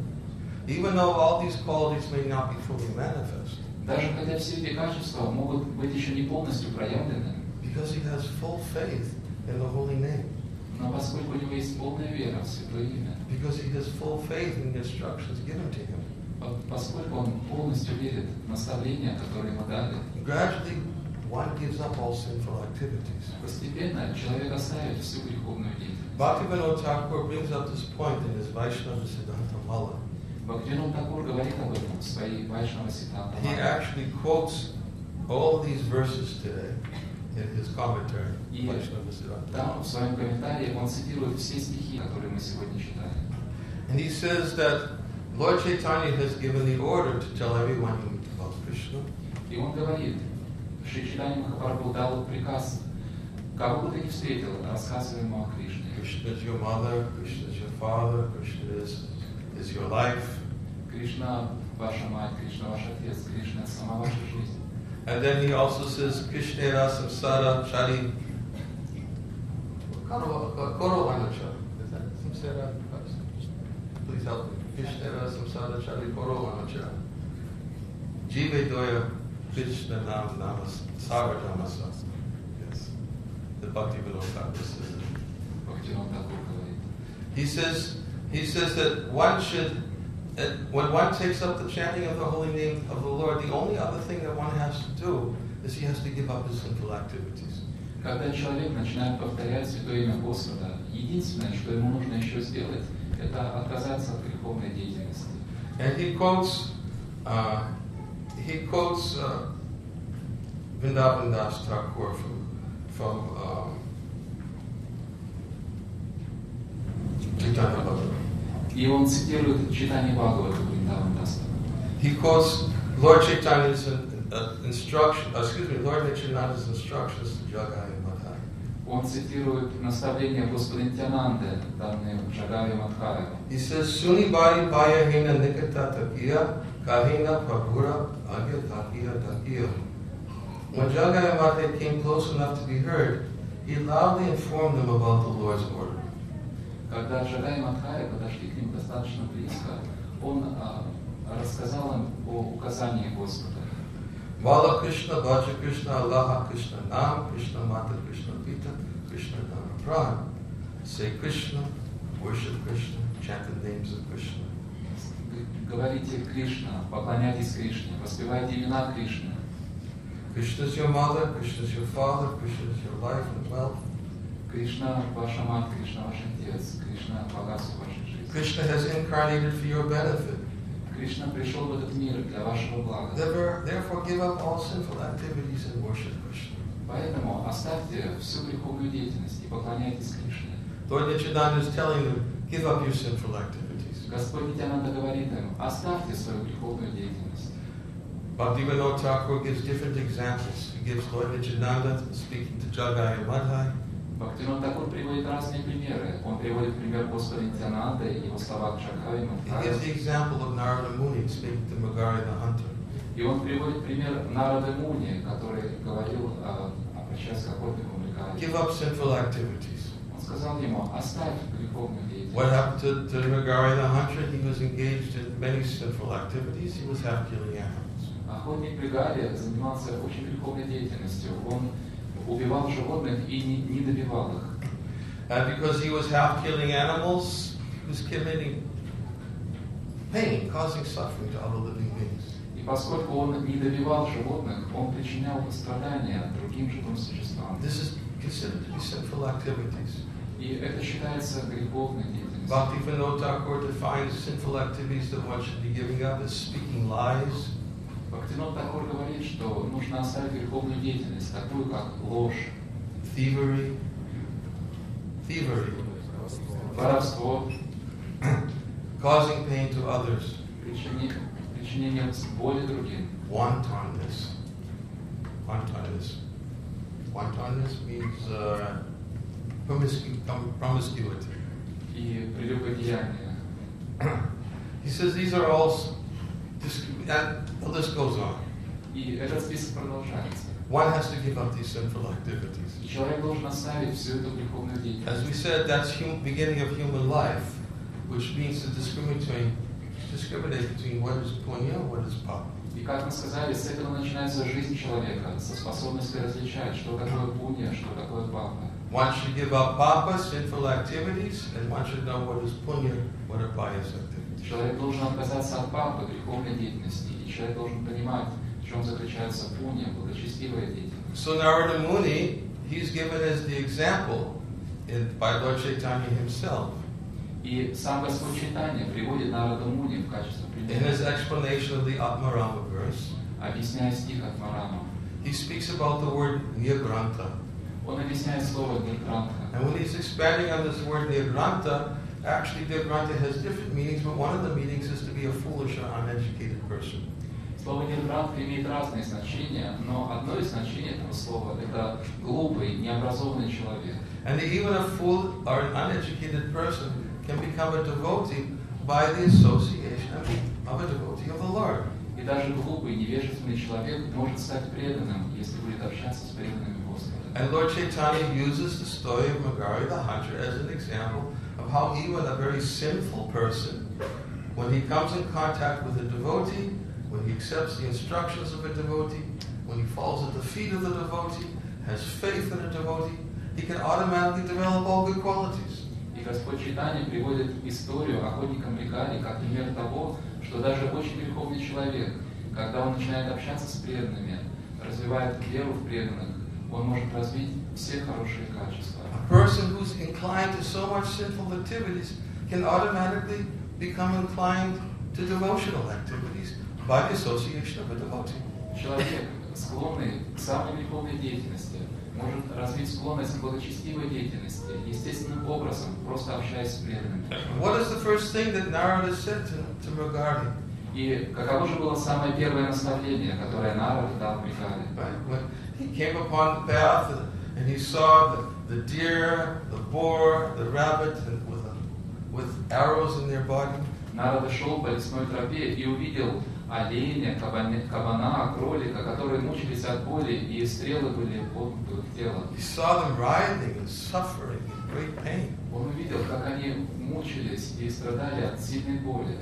even though all these qualities may not be fully manifest, даже хотя все эти качества могут быть еще не полностью проявлены, because he has full faith in the holy name, но поскольку у него есть полная вера в Святое Имя, because he has full faith in the instructions given to him, по- поскольку он полностью верит в наставления, которые ему дали, gradually one gives up all sinful activities. постепенно человек оставит всю греховную деятельность. Bhaktivinoda Thakur brings up this point in his Vaishnava Siddhanta Mala. Бхактивинод Такур говорит об этом в своей Вайшнава Ситанта. He actually quotes all these verses today in his commentary, Yeah. Vaishnava Siddhanta Там, Mala. в своем комментарии, он цитирует все стихи, которые мы сегодня читали. And he says that Lord Chaitanya has given the order to tell everyone about Krishna. И он говорит, Шри Читани Махапрабху дал приказ, кого бы ты ни встретил, рассказывай ему о Кришне. Krishna is your mother, Krishna is your father, Krishna is, is your life. Кришна ваша мать, Кришна ваш отец, Кришна сама ваша жизнь. And then he also says, Krishna rasam sada chari. Koro anacha. Is that samsara? Please help me. Krishna rasam sada chari koro anacha. Jive doya Krishna nam namas sarvajamasa. Yes. The Bhakti Vinod Thakur says it. Бхактивинод Такур говорит. He says, he says that one should, that when one takes up the chanting of the holy name of the Lord, the only other thing that one has to do is he has to give up his sinful activities. Когда человек начинает повторять Святое Имя Господа, единственное, что ему нужно еще сделать, это отказаться от греховной деятельности. And he quotes, uh, he quotes uh, Vrindavan Das Thakur from, from um, Chaitanya Bhagavat. И он цитирует читание Бхагавата Вриндаван Даста. He quotes Lord Chaitanya's uh, uh, instruction, uh, excuse me, Lord Nityananda's instructions to Jagai and Madhai. Он цитирует наставления Господа Нитянанды, данные Джагаве Мадхаре. He says, Suni bari baya hina nikata takiya, kahina prabhura agya takiya takiya. When Jagai and Madhai came close enough to be heard, he loudly informed them about the Lord's order. Когда Джагай и Мадхаре подошли к нему достаточно близко, он а, рассказал им о указании Господа. Bala Krishna, Bhaja Krishna, Allah Krishna, Nam Krishna, Mata Krishna, Pita, Krishna, Dhamma Pran. Say Krishna, worship Krishna, chant the names of Krishna. Г- Говорите Кришна, поклоняйтесь Кришне, воспевайте имена Кришны. Krishna is your mother, Krishna is your father, Krishna is your life and wealth. Кришна ваша мать, Кришна ваш отец, Кришна богатство вашей жизни. Krishna has incarnated for your benefit. Кришна пришел в этот мир для вашего блага. Therefore, therefore give up all sinful activities and worship Krishna. Поэтому оставьте всю греховную деятельность и поклоняйтесь Кришне. Lord Nityananda is telling them, give up your sinful activities. Господь Нитянанда говорит им, оставьте свою греховную деятельность. Bhaktivinoda Thakur gives different examples. He gives Lord Nityananda speaking to Jagai and Madhai. Бхактивинод Такур приводит разные примеры. Он приводит пример Господа Нитянанда и его слова Джакхави He gives the example of Narada Muni speaking to Magari the hunter. И он приводит пример Нарады Муни, который говорил, а, обращаясь к охотнику Мрикаре. Give up sinful activities. Он сказал ему, оставь греховную What деятельность. happened to, to Magari the hunter? He was engaged in many sinful activities. He was half killing animals. Охотник Бригари занимался очень греховной деятельностью. Он убивал животных и не, не добивал их. And because he was half killing animals, he was committing pain, causing suffering to other living beings. И поскольку он не добивал животных, он причинял страдания другим живым существам. This is considered to be sinful activities. И это считается греховной деятельностью. Bhakti Vinod Thakur defines sinful activities that one should be giving up as speaking lies, Бхактинот Такур говорит, что нужно оставить греховную деятельность, такую как ложь, thievery, thievery, воровство, causing pain to others, причини- причинение боли другим, wantonness. Wantonness. Wantonness means uh, promiscu- um, promiscuity. и прелюбодеяние. He says these are all, s- dis- and the list goes on. И этот список продолжается. One has to give up these sinful activities. И человек должен оставить всю эту греховную As деятельность. we said, that's hum- beginning of human life, which means to discriminate between, discriminate between what is punya and what is papa. Как мы сказали, с этого начинается жизнь человека, со способностью различать, что такое пунья, что такое папа. One should give up papa, sinful activities, and one should know what is punya, what are pious activities. Человек должен отказаться от папы, греховной деятельности, и человек должен понимать, в чем заключается пунья, благочестивая деятельность. So Narada Muni, he's given as the example in, by Lord Chaitanya himself И сам Господь Читания приводит Нарада Муни в качестве in примера, his explanation of the Atmarama verse. объясняя стих от Марама. He speaks about the word Niyagranta. Он объясняет слово Ниргранта. And when he's expanding on this word Niyagranta, actually Niyagranta has different meanings, but one of the meanings is to be a foolish or uneducated person. Слово Ниргранта имеет разные значения, но одно из значений этого слова – это глупый, необразованный человек. And even a fool or an uneducated person can become a devotee by the association of, of a devotee of the Lord. И даже глупый, невежественный человек может стать преданным, если будет общаться с преданными Господа. And Lord Chaitanya uses the story of Magari the hunter as an example of how even a very sinful person, when he comes in contact with a devotee, when he accepts the instructions of a devotee, when he falls at the feet of the devotee, has faith in a devotee, he can automatically develop all good qualities. Господь Читания приводит историю охотника Мрикари как пример того, что даже очень греховный человек, когда он начинает общаться с преданными, развивает веру в преданных, он может развить все хорошие качества. A person who's inclined to so much sinful activities can automatically become inclined to devotional activities by the association of a devotee. Человек, склонный к самой греховной деятельности, может развить склонность к благочестивой деятельности, естественным образом, просто общаясь с преданными. What is the first thing that Narada said to, to Mrigari? И каково же было самое первое наставление, которое Нарад дал? When he came upon the path and, he saw the, the deer, the boar, the rabbit, and with, with arrows in their body, Народ шел по лесной тропе и увидел оленя, кабане- кабана, кролика, которые мучились от боли, и стрелы были воткнуты в тело. Он увидел, как они мучились и страдали от сильной боли.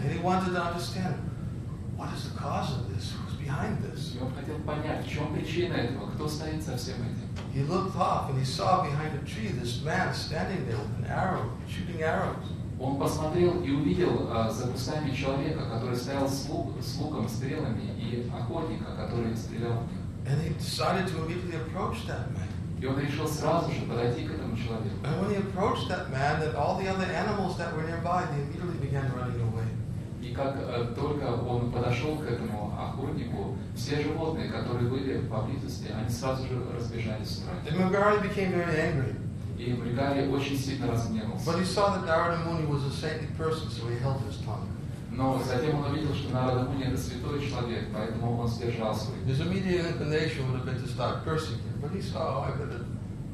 И он хотел понять, в чем причина этого, кто стоит за всем этим. He looked off and he saw behind a tree this man standing there with an arrow, shooting arrows. Он посмотрел и увидел а, за кустами человека, который стоял с, лук- с луком, стрелами, и охотника, который стрелял в них. And he decided to immediately approach that man. И он решил сразу же подойти к этому человеку. And when he approached that man, that all the other animals that were nearby, they immediately began running away. И как э, только он подошел к этому охотнику, все животные, которые были поблизости, они сразу же разбежались в страхе. And Magari became very angry. И Мригари очень сильно разгневался. But he saw that Narada Muni was a saintly person, so he held his tongue. Но затем он увидел, что Нарада Муни это святой человек, поэтому он сдержал свой. His immediate inclination would have been to start cursing him, but he saw, oh, I better,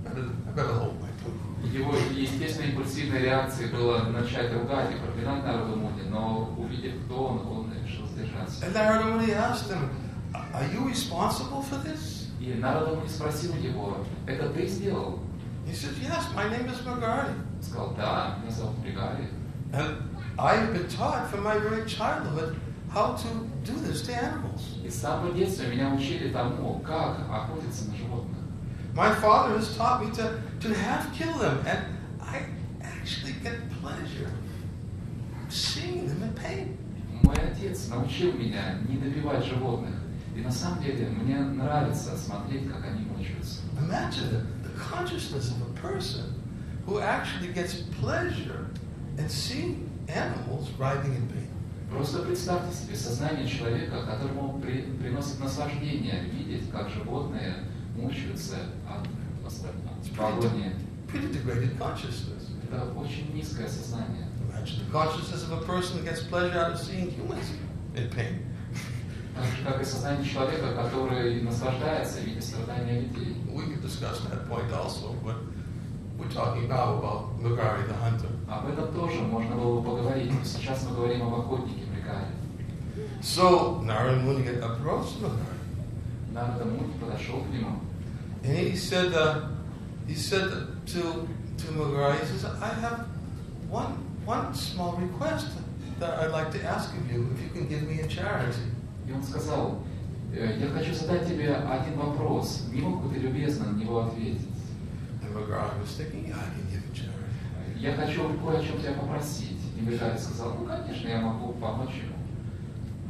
better, I better hold my tongue. Его естественной импульсивной реакцией было начать ругать и проклинать Нараду Муни, но увидев, кто он, он решил сдержаться. And Narada Muni asked him, are you responsible for this? И Нарада Муни спросил его, это ты сделал? He said, yes, my name is Magari. Он сказал, да, меня зовут Мригари. And I have been taught from my very childhood how to do this to animals. И с самого детства меня учили тому, как охотиться на животных. My father has taught me to, to half kill them, and I actually get pleasure seeing them in pain. Мой отец научил меня не добивать животных. И на самом деле мне нравится смотреть, как они мучаются. Imagine the, the consciousness of a person who actually gets pleasure in seeing animals writhing in pain. Просто представьте себе сознание человека, которому при- приносит наслаждение видеть, как животные мучаются от, от агонии. Pretty degraded consciousness. Это очень низкое сознание. Imagine the consciousness of a person who gets pleasure out of seeing humans in pain. Так же, как и сознание человека, который наслаждается, видя страдания людей. We could discuss that point also, but we're talking now about Magari the hunter. Об этом тоже можно было бы поговорить. но Сейчас мы говорим об охотнике Мрикаре. So Narada Muni approached Magari. Нарада Муни подошел к нему. And he said, uh, he said to to Magari, he says, I have one one small request that I'd like to ask of you, if you can give me a charity. И он сказал, «Э, я хочу задать тебе один вопрос. Не мог бы ты любезно на него ответить? And Magari was thinking, yeah, I can give a charity. Я хочу кое о чем тебя попросить. И Мрикаре сказал, ну, конечно, я могу помочь ему.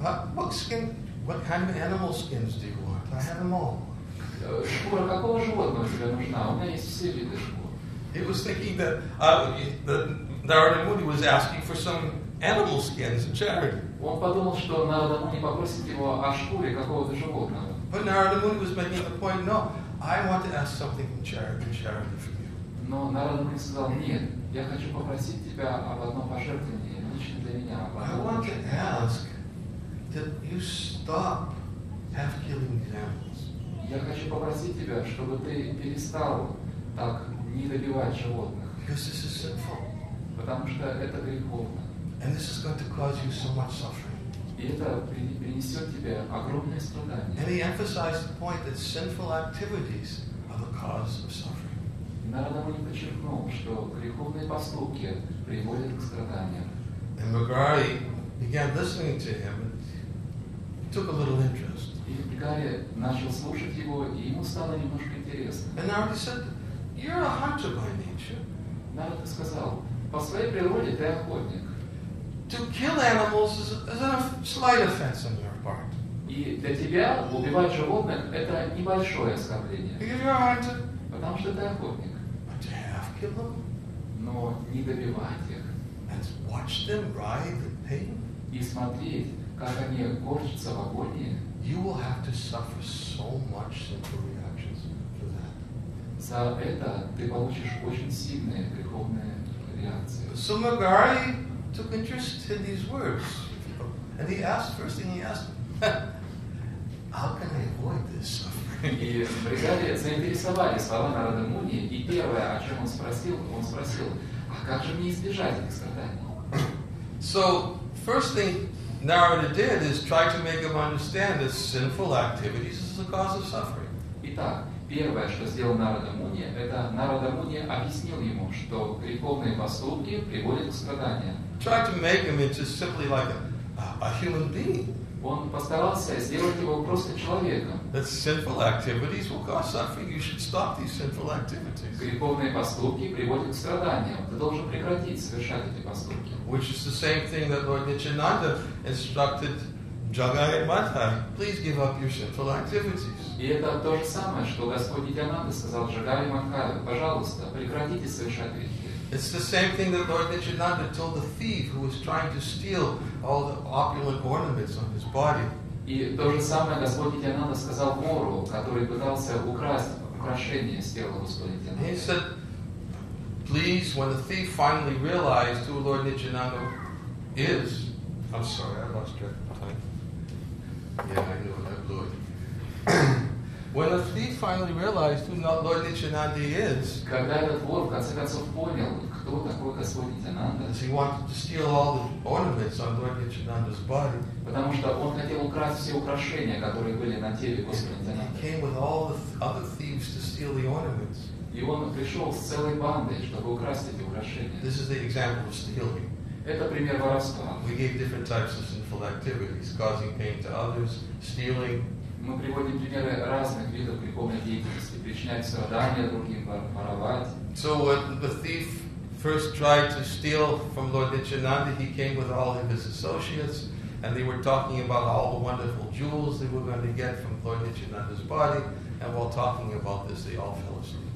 Uh, what skin? What kind of animal skins do you want? I have them all. «Э, Шкура какого животного тебе нужна? У меня есть все виды шкур. He was thinking that uh, that Narada Muni was asking for some animal skins in charity. Он подумал, что Нарада Муни попросит его о шкуре какого-то животного. But Narada Muni was making the point, no, I want to ask something in charity, in charity from you. Но Нарада Муни сказал, нет, я хочу попросить тебя об одном пожертвовании лично для меня. I want to ask that you stop half killing animals. Я хочу попросить тебя, чтобы ты перестал так не добивать животных, Because this is sinful. потому что это греховно. And this is going to cause you so much suffering. И это при- принесет тебе огромные страдания. And he emphasized the point that sinful activities are the cause of suffering. И Нарада Муни подчеркнул, что греховные поступки приводят к страданиям. And Magari began listening to him and took a little interest. И Бригари начал слушать его, и ему стало немножко интересно. And Narada said, You're a hunter by nature. Нарада сказал, по своей природе ты охотник. To kill animals is, is a slight offense on your part. И для тебя убивать животных – это небольшое оскорбление, Because you're a hunter. потому что ты охотник. But to half kill them Но не добивать их and watch them writhe in pain, и смотреть, как они корчатся в агонии, you will have to suffer so much sinful reactions for that. за это ты получишь очень сильные греховные реакции. So Magari took interest in these words. And he asked, first thing he asked, how can I avoid this suffering? И бригаде заинтересовали слова Нарада Муни, и первое, о чем он спросил, он спросил, а как же мне избежать этих страданий? So, first thing Narada did is try to make him understand that sinful activities is the cause of suffering. Итак, первое, что сделал Нарада Муни, это Нарада Муни объяснил ему, что греховные поступки приводят к страданиям. Tried to make him into simply like a, a human being. Он постарался сделать его просто человеком. That sinful activities will cause suffering. You should stop these sinful activities. Греховные поступки приводят к страданиям. Ты должен прекратить совершать эти поступки. Which is the same thing that Lord Nityananda instructed Jagai Madhai, please give up your sinful activities. И это то же самое, что Господь Нитянанда сказал Джагари Мадхави, пожалуйста, прекратите совершать грехи. It's the same thing that Lord Nityananda told the thief who was trying to steal all the opulent ornaments on his body. И то же самое Господь Нитянанда сказал вору, который пытался украсть украшение с тела Господа And Нитянанда. he said, please, when the thief finally realized who Lord Nityananda is, I'm sorry, I lost track of time. Yeah, I knew it, I blew it. when the thief finally realized who Lord Nityananda is, Когда этот вор в конце концов понял, кто такой Господь Нитянанда, as he wanted to steal all the ornaments on Lord Nityananda's body, потому что он хотел украсть все украшения, которые были на теле Господа he Нитянанда. came with all the th- other thieves to steal the ornaments. И он пришел с целой бандой, чтобы украсть эти украшения. This is the example of stealing. Это пример воровства. We gave different types of sinful activities, causing pain to others, stealing, Мы приводим примеры разных видов греховной деятельности. Причинять страдания другим, вор- воровать. So when the thief first tried to steal from Lord Nityananda, he came with all of his associates, and they were talking about all the wonderful jewels they were going to get from Lord Nityananda's body. And while talking about this, they all fell asleep.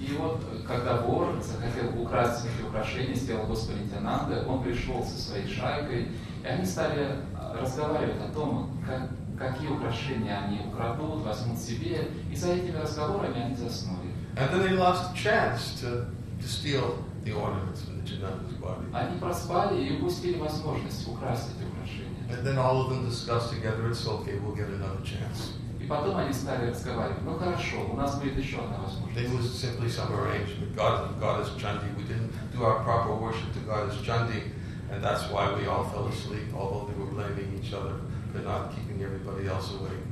И вот, э, когда вор захотел украсть эти украшения с тела Господа Нитянанды, он пришел со своей шайкой, и они стали э, разговаривать о том, как- какие украшения они украдут, возьмут себе, и за этими разговорами они заснули. And then they lost a chance to, to steal the ornaments from Nityananda's body. Они проспали и упустили возможность украсть эти украшения. And then all of them discussed together, it's okay, we'll get another chance. И потом они стали разговаривать, ну хорошо, у нас будет еще одна It возможность. was simply some arrangement. God, Goddess Chandi, we didn't do our proper worship to Goddess Chandi, and that's why we all fell asleep, although they were blaming each other for not keeping everybody else awake.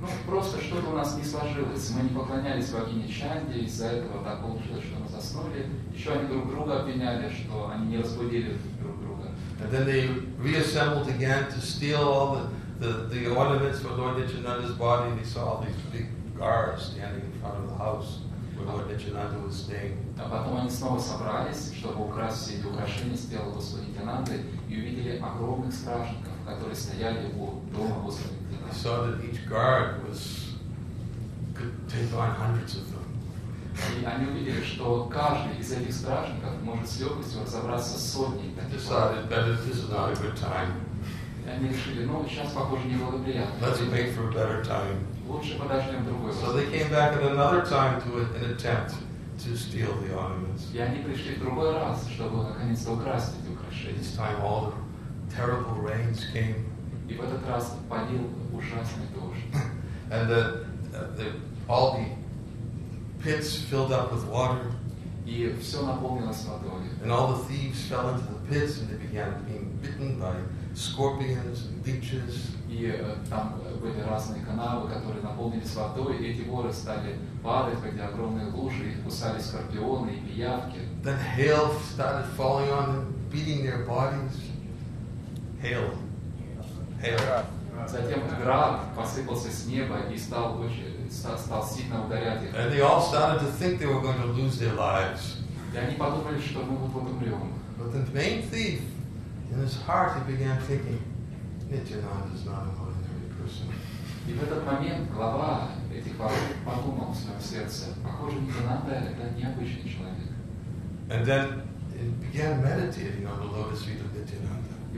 Ну, просто что-то у нас не сложилось. Мы не поклонялись богине Чанди, из-за этого так получилось, что мы заснули. Еще они друг друга обвиняли, что они не разбудили друг друга. And then they reassembled again to steal all the, the, the ornaments for Lord Nityananda's body. They saw all these big guards standing in front of the house where Lord Nityananda was staying. А потом они снова собрались, чтобы украсть все эти украшения с тела Господа Нитянанды, и увидели огромных стражников, которые стояли у дома They Нитянанды. saw that each guard was could take on hundreds of them. И они увидели, что каждый из этих стражников может с легкостью разобраться с сотней таких вооружений. decided that this is not a good time. И они решили, ну, сейчас, похоже, неблагоприятно. Let's wait for a better time. Лучше подождем другой So they came back at another time to an attempt to steal the ornaments. И они пришли в другой раз, чтобы наконец-то украсть эти украшения. this time, all the terrible rains came, И в этот раз полил ужасный дождь. and the, the, all the pits filled up with water, И все наполнилось водой. and all the thieves fell into the pits, and they began being bitten by scorpions and leeches. И э, там э, были разные канавы, которые наполнились водой, и эти воры стали падать в эти огромные лужи, их кусали скорпионы и пиявки. Then hail started falling on them, beating their bodies. Hail. Hail. Затем град посыпался с неба и стал, очень, стал, стал сильно ударять их. And they all started to think they were going to lose their lives. И они подумали, что мы вот вот умрем. But the main thief, in his heart, he began thinking, Nityananda is not an ordinary person. И в этот момент глава этих воров подумал в своем сердце, похоже, Нитянанда это необычный человек. And then he began meditating on the lotus feet of Nityananda.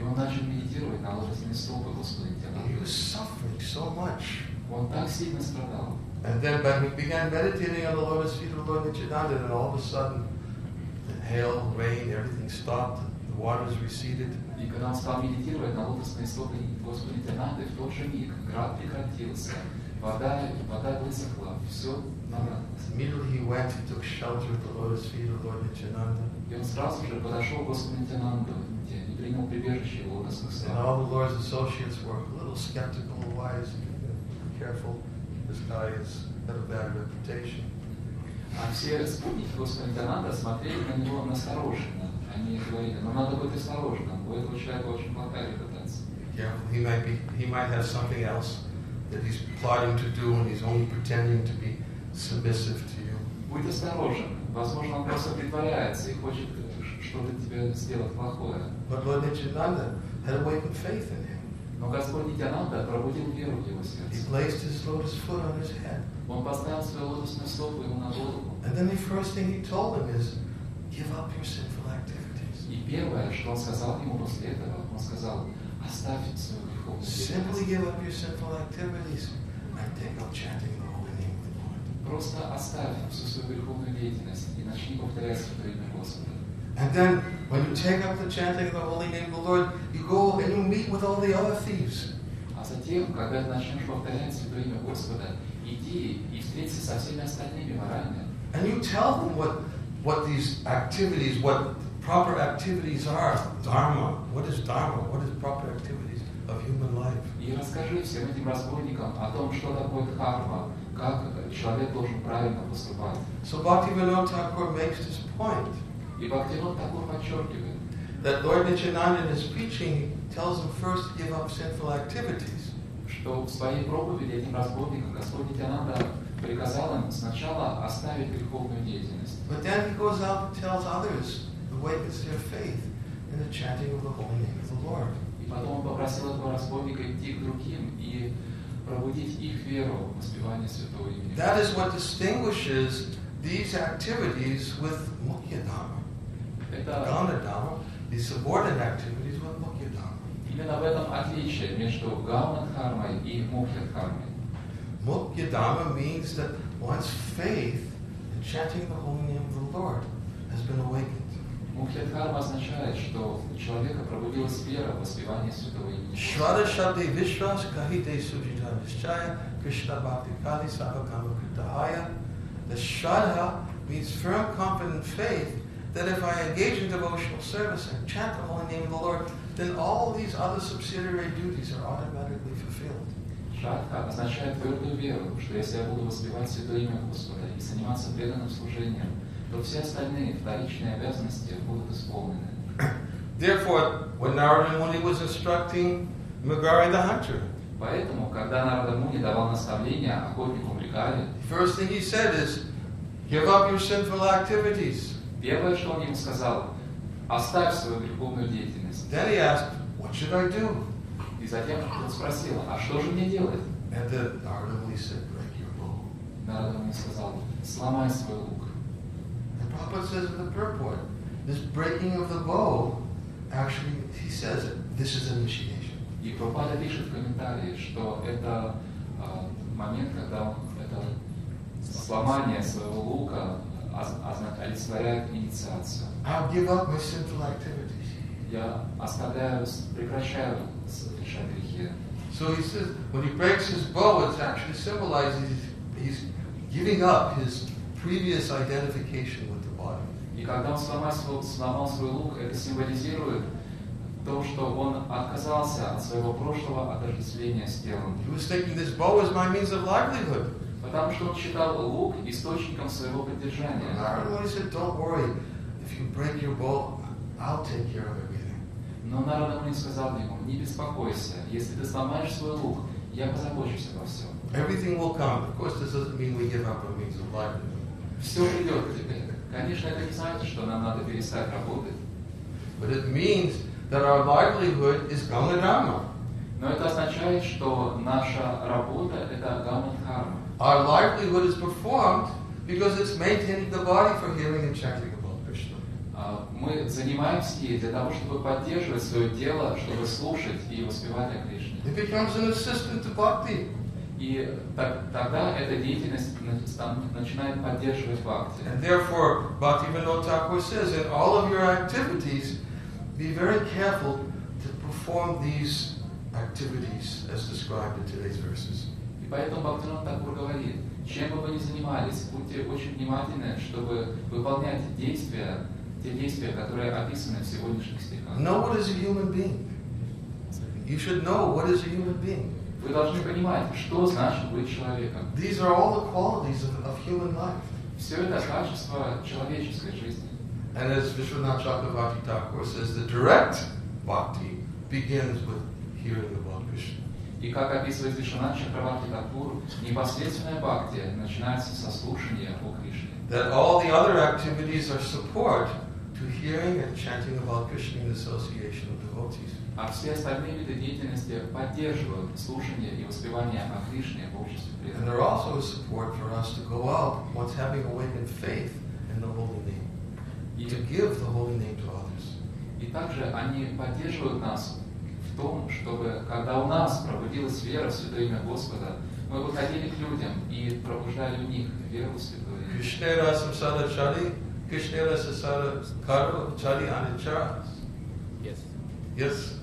И он начал медитировать на лотосные стопы Господа And he Нитянанда. was suffering so much. Он так сильно страдал. And then but he began meditating on the lotus feet of Lord Nityananda, and all of a sudden, the hail, rain, everything stopped, the waters receded. И когда он стал медитировать на лотосные стопы Господа Нитянанды, в тот же миг град прекратился, вода, вода высохла, все наладилось. Immediately he went, he took shelter at the lotus feet of Lord Nityananda. И он сразу же подошел к Господу Нитянанду и принял прибежище его лотосных And стоп. all the Lord's associates were a little skeptical. Why is he be careful? This guy has got a bad reputation. А все спутники Господа Нитянанда смотрели на него настороженно. Они говорили, ну надо быть осторожным, у этого человека очень плохая репутация. Be careful. He might be. He might have something else that he's plotting to do, and he's only pretending to be submissive to you. Будь осторожен, возможно, он просто притворяется и хочет э, ш- что-то тебе сделать плохое. But Lord Nityananda had awakened faith in him. Но Господь Нитянанда пробудил веру в его He сердце. placed his lotus foot on his head. Он поставил свою лотосную стопу ему на голову. And then the first thing he told him is, give up your sinful activities. И первое, что он сказал ему после этого, он сказал, оставь свою греховную Simply give up your sinful activities and take up chanting the holy name of the Lord. Просто оставь всю свою греховную деятельность и начни повторять свое имя Господа. And then, when you take up the chanting of the holy name of the Lord, you go and you meet with all the other thieves. А затем, когда ты начнешь повторять святое имя Господа, иди и встреться со всеми остальными ворами. And you tell them what, what these activities, what proper activities are. Dharma. What is Dharma? What is proper activities of human life? И расскажи всем этим разбойникам о том, что такое дхарма, как человек должен правильно поступать. So Bhaktivinoda Thakur makes this point И Бхактивинод Такур подчеркивает, that Lord Nityananda in his preaching tells them first to give up sinful activities. что в своей проповеди этим разбойникам Господь Нитянанда приказал им сначала оставить греховную деятельность. But then he goes out and tells others, awakens their faith in the chanting of the holy name of the Lord. И потом он попросил этого разбойника идти к другим и пробудить их веру в воспевание святого имени. That is what distinguishes these activities with Mukhya Dharma. Это Gana Dharma, these subordinate activities with Mukhya Dharma. именно в этом отличие между Гауна-дхармой и Мухья-дхармой. Mukhya Dharma means that one's faith in chanting the holy name of the Lord has been awakened. Мухья-дхарма означает, что у человека пробудилась вера в воспевание святого имени. Shraddha Shakti Vishwas Kahite Sujita Nischaya Krishna Bhakti Kali Savakama Kritahaya. The Shraddha means firm, confident faith that if I engage in devotional service and chant the holy name of the Lord, then all these other subsidiary duties are automatically fulfilled. Шрадха означает твердую веру, что если я буду воспевать святое имя Господа и заниматься преданным служением, то все остальные вторичные обязанности будут исполнены. Therefore, when Narada Muni was instructing Megari the hunter, Поэтому, когда Нарада Муни давал наставления охотнику Мригаре, the first thing he said is, give up your sinful activities. Первое, что он ему сказал, оставь свою греховную деятельность. Then he asked, what should I do? И затем он спросил, а что же мне делать? And then Narada said, break your bow. Нарада Муни сказал, сломай свой лук. And Prabhupada says in the purport, this breaking of the bow, actually, he says this is initiation. И Прабхупада пишет в комментарии, что это а, момент, когда это сломание своего лука оз- озна- олицетворяет инициацию. I'll give up my sinful activities. Я оставляю, с- прекращаю совершать грехи. So he says, when he breaks his bow, it actually symbolizes he's, he's giving up his previous identification with the body. И когда он сломал свой, сломал свой лук, это символизирует то, что он отказался от своего прошлого отождествления с телом. He was thinking this bow is my means of livelihood. Потому что он считал лук источником своего поддержания. Но Нарада Муни сказал ему, не беспокойся, если ты сломаешь свой лук, я позабочусь обо всем. Everything will come. Of course, this doesn't mean we give up our means of livelihood. Все придет к тебе. Конечно, это не значит, что нам надо перестать работать. But it means that our livelihood is Gamadharma. Но это означает, что наша работа – это гамадхарма. Our livelihood is performed because it's maintaining the body for hearing and chanting about Krishna. А, Мы занимаемся ей для того, чтобы поддерживать свое тело, чтобы слушать и воспевать о Кришне. It becomes an assistant to bhakti. И так- тогда эта деятельность на- стан- начинает поддерживать бхакти. And therefore, Bhaktivinoda Thakur says, in all of your activities, be very careful to perform these activities as described in today's verses. Поэтому Бхактивинод Такур говорит, чем бы вы ни занимались, будьте очень внимательны, чтобы выполнять действия, те действия, которые описаны в сегодняшних стихах. Know what is a human being. You should know what is a human being. Вы должны понимать, что значит быть человеком. These are all the qualities of, of human life. Все это качество человеческой жизни. And as Vishwanath Chakravarti Thakur says, the direct bhakti begins with hearing Krishna. И как описывает Вишванат Чакраварти Такур, непосредственная бхакти начинается со слушания о Кришне. That all the other activities are support to hearing and chanting about Krishna in association of devotees. А все остальные виды деятельности поддерживают слушание и воспевание о Кришне в обществе And преданных. they're also a support for us to go out once having awakened faith in the holy name, to give the holy name to others. и также они поддерживают нас в том, чтобы, когда у нас пробудилась вера в Святое Имя Господа, мы выходили к людям и пробуждали у них веру в Святое Имя. Yes. Yes.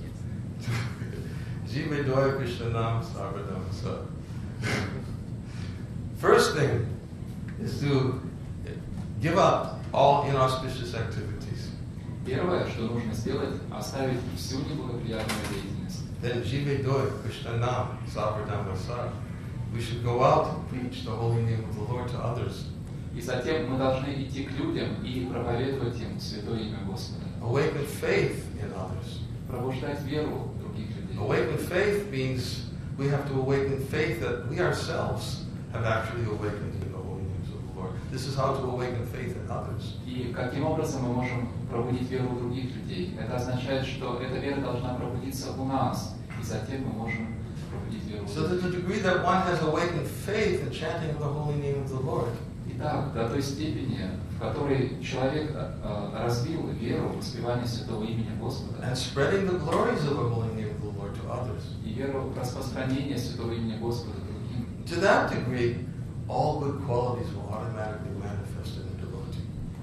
Jiva Doya Krishna Nam Sarvadam Sa. First thing is to give up all inauspicious activities. Первое, что нужно сделать, оставить всю неблагоприятную деятельность. Then Jiva Doya Krishna Nam Sarvadam Sa. We should go out and preach the holy name of the Lord to others. И затем мы должны идти к людям и проповедовать им Святое Имя Господа. Awaken faith in others. Пробуждать веру в других людей. Awaken faith means we have to awaken faith that we ourselves have actually awakened in the holy names of the Lord. This is how to awaken faith in others. И каким образом мы можем пробудить веру у других людей? Это означает, что эта вера должна пробудиться у нас, и затем мы можем пробудить веру So to the degree that one has awakened faith in chanting the holy name of the Lord, Итак, до той степени, в которой человек э, э, развил веру в воспевание святого имени Господа and spreading the glories of the holy name of the Lord to others, и веру в распространение святого имени Господа другим, to that degree, all good qualities will automatically manifest.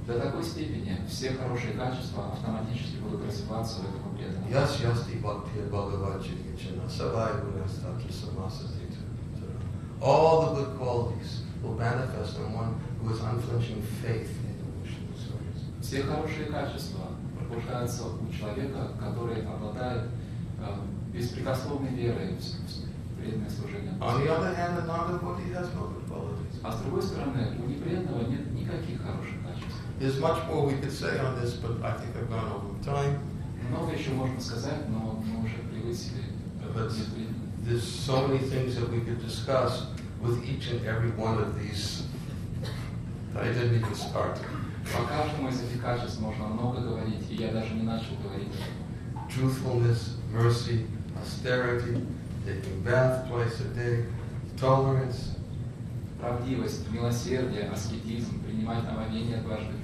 До такой степени все хорошие качества автоматически будут развиваться в этом преданном. Yas yasti bhakti bhagavati vichana savai samasasita. All the good qualities will manifest in one who has unflinching faith in devotional service. Все хорошие качества пробуждаются у человека, который обладает э, беспрекословной верой в, преданное служение. On the other hand, the non-devotee has no good qualities. А с другой стороны, у непреданного нет никаких хороших. There's much more we could say on this, but I think I've gone over time. Много еще можно сказать, но мы уже превысили э, That's- нет времени. There's so many things that we could discuss with each and every one of these. I didn't even start. По каждому из этих качеств можно много говорить, и я даже не начал говорить. Truthfulness, mercy, austerity, taking bath twice a day, tolerance, Правдивость, милосердие, аскетизм, принимать омовение дважды в день, терпение,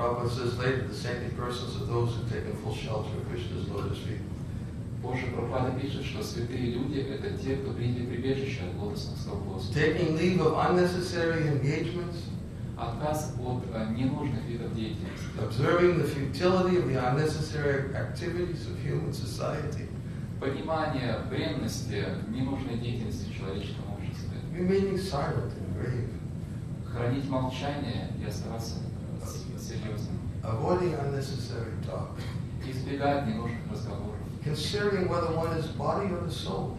Prabhupada says later, the saintly persons are those who've taken full shelter of Krishna's lotus feet. Позже Прабхупада пишет, что святые люди – это те, кто приняли прибежище от лотосных Господа. Taking leave of unnecessary engagements, Отказ от э, ненужных видов деятельности. observing the futility of the unnecessary activities of human society, Понимание бренности ненужной деятельности в человеческом обществе. remaining silent and grave, Хранить молчание и оставаться серьезным. avoiding unnecessary talk, Избегать ненужных разговоров. considering whether one is body or the soul,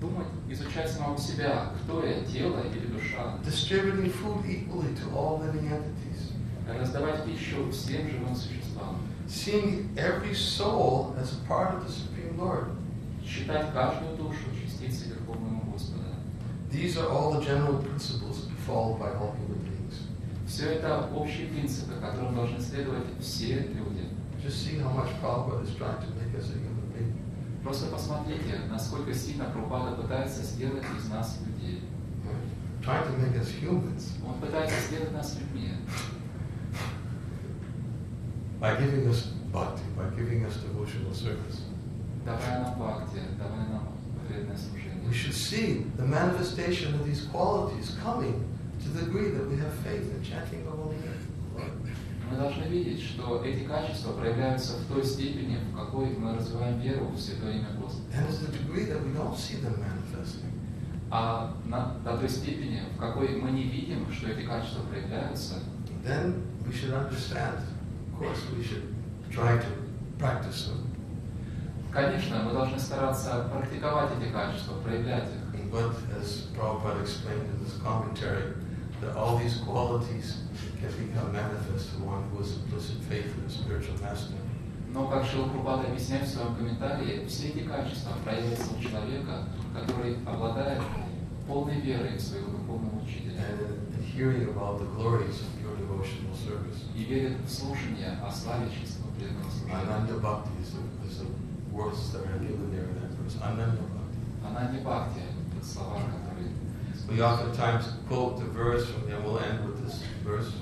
Думать, изучать самого себя, кто я, тело или душа. distributing food equally to all living entities, Раздавать пищу всем живым существам. seeing every soul as a part of the Supreme Lord. Считать каждую душу частицей Верховного Господа. These are all the general principles that be followed by all human beings. Все это общие принципы, которым должны следовать все люди. Just see how much Prabhupada is trying to make us a human being. Просто посмотрите, насколько сильно Прабхупада пытается сделать из нас людей. right? Trying to make us humans Он пытается сделать нас людьми, by giving us bhakti, by giving us devotional service. давая нам бхакти, давая нам преданное служение. We should see the manifestation of these qualities coming Мы должны видеть, что эти качества проявляются в той степени, в какой мы развиваем веру в Святое Имя Господа. А на- до той степени, в какой мы не видим, что эти качества проявляются, Then we should understand. Of course, we should try to practice them. Конечно, мы должны стараться практиковать эти качества, проявлять их. But as Prabhupada explained in his commentary, that all these qualities can become manifest to one who has implicit faith in the spiritual master. Но, как Шила Прабхупада объясняет в своем комментарии, все эти качества проявятся у человека, который обладает полной верой в своего духовного учителя And in hearing about the glories of pure devotional service. и верит в слушание о славе чистого преданного служения. Ananda Bhakti is the, is the words that are given there in that verse. Ananda Bhakti. Она не бхакти, это слова, которые... We oftentimes quote the verse from, and we'll end with this verse.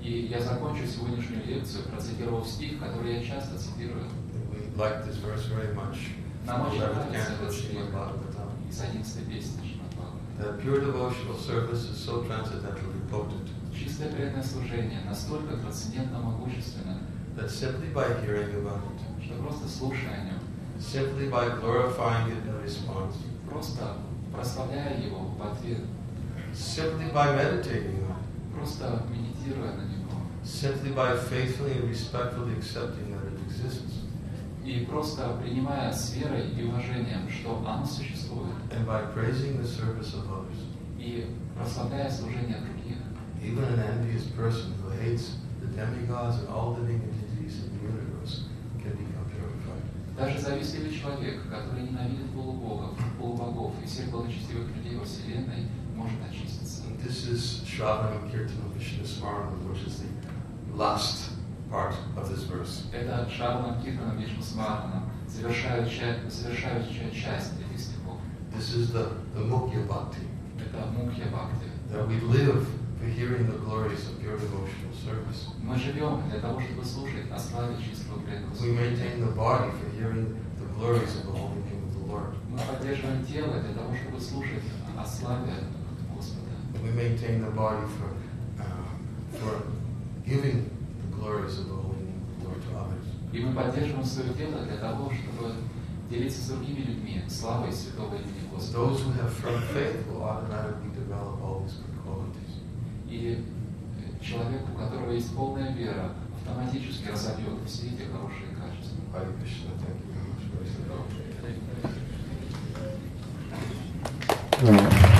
И я закончу сегодняшнюю лекцию, процитировав стих, который я часто цитирую We like this verse very much. Нам очень Eleventh нравится canto этот of стих Srimad Bhagavatam. из 11 песни Шримад Бхагаватам. That pure devotional service is so transcendentally potent Чистое преданное служение настолько трансцендентно могущественно, that simply by hearing about it, что просто слушая о нем, simply by glorifying it in response, просто прославляя его в ответ, simply by meditating on it, просто медитируя на него, simply by faithfully and respectfully accepting that it exists, и просто принимая с верой и уважением, что оно существует, and by praising the service of others. и прославляя служение других, Even an envious person who hates the demigods and all living даже завистливый человек, который ненавидит полубогов, полубогов и всех благочестивых людей во Вселенной, может очиститься. And this is Shravanam Kirtanam Vishnu Smaranam, which is the last part of this verse. Это Шарван Киртана Вишну завершающая, завершающая часть этих стихов. This is the, the Mukhya Bhakti, Это Мукхья Бхакти. that we live for hearing the glories of pure devotional service. Мы живем для того, чтобы слушать о славе чистого преданного We maintain the body for hearing the glories of the holy name of the Lord. Мы поддерживаем тело для того, чтобы слушать о славе Господа. We maintain the body for, uh, for giving the glories of the holy name of the Lord to others. И мы поддерживаем свое тело для того, чтобы делиться с другими людьми славой святого имени Господа. those who have firm faith will automatically develop all these good qualities. И э, человек, у которого есть полная вера, автоматически разовьет все эти хорошие качества. Thank you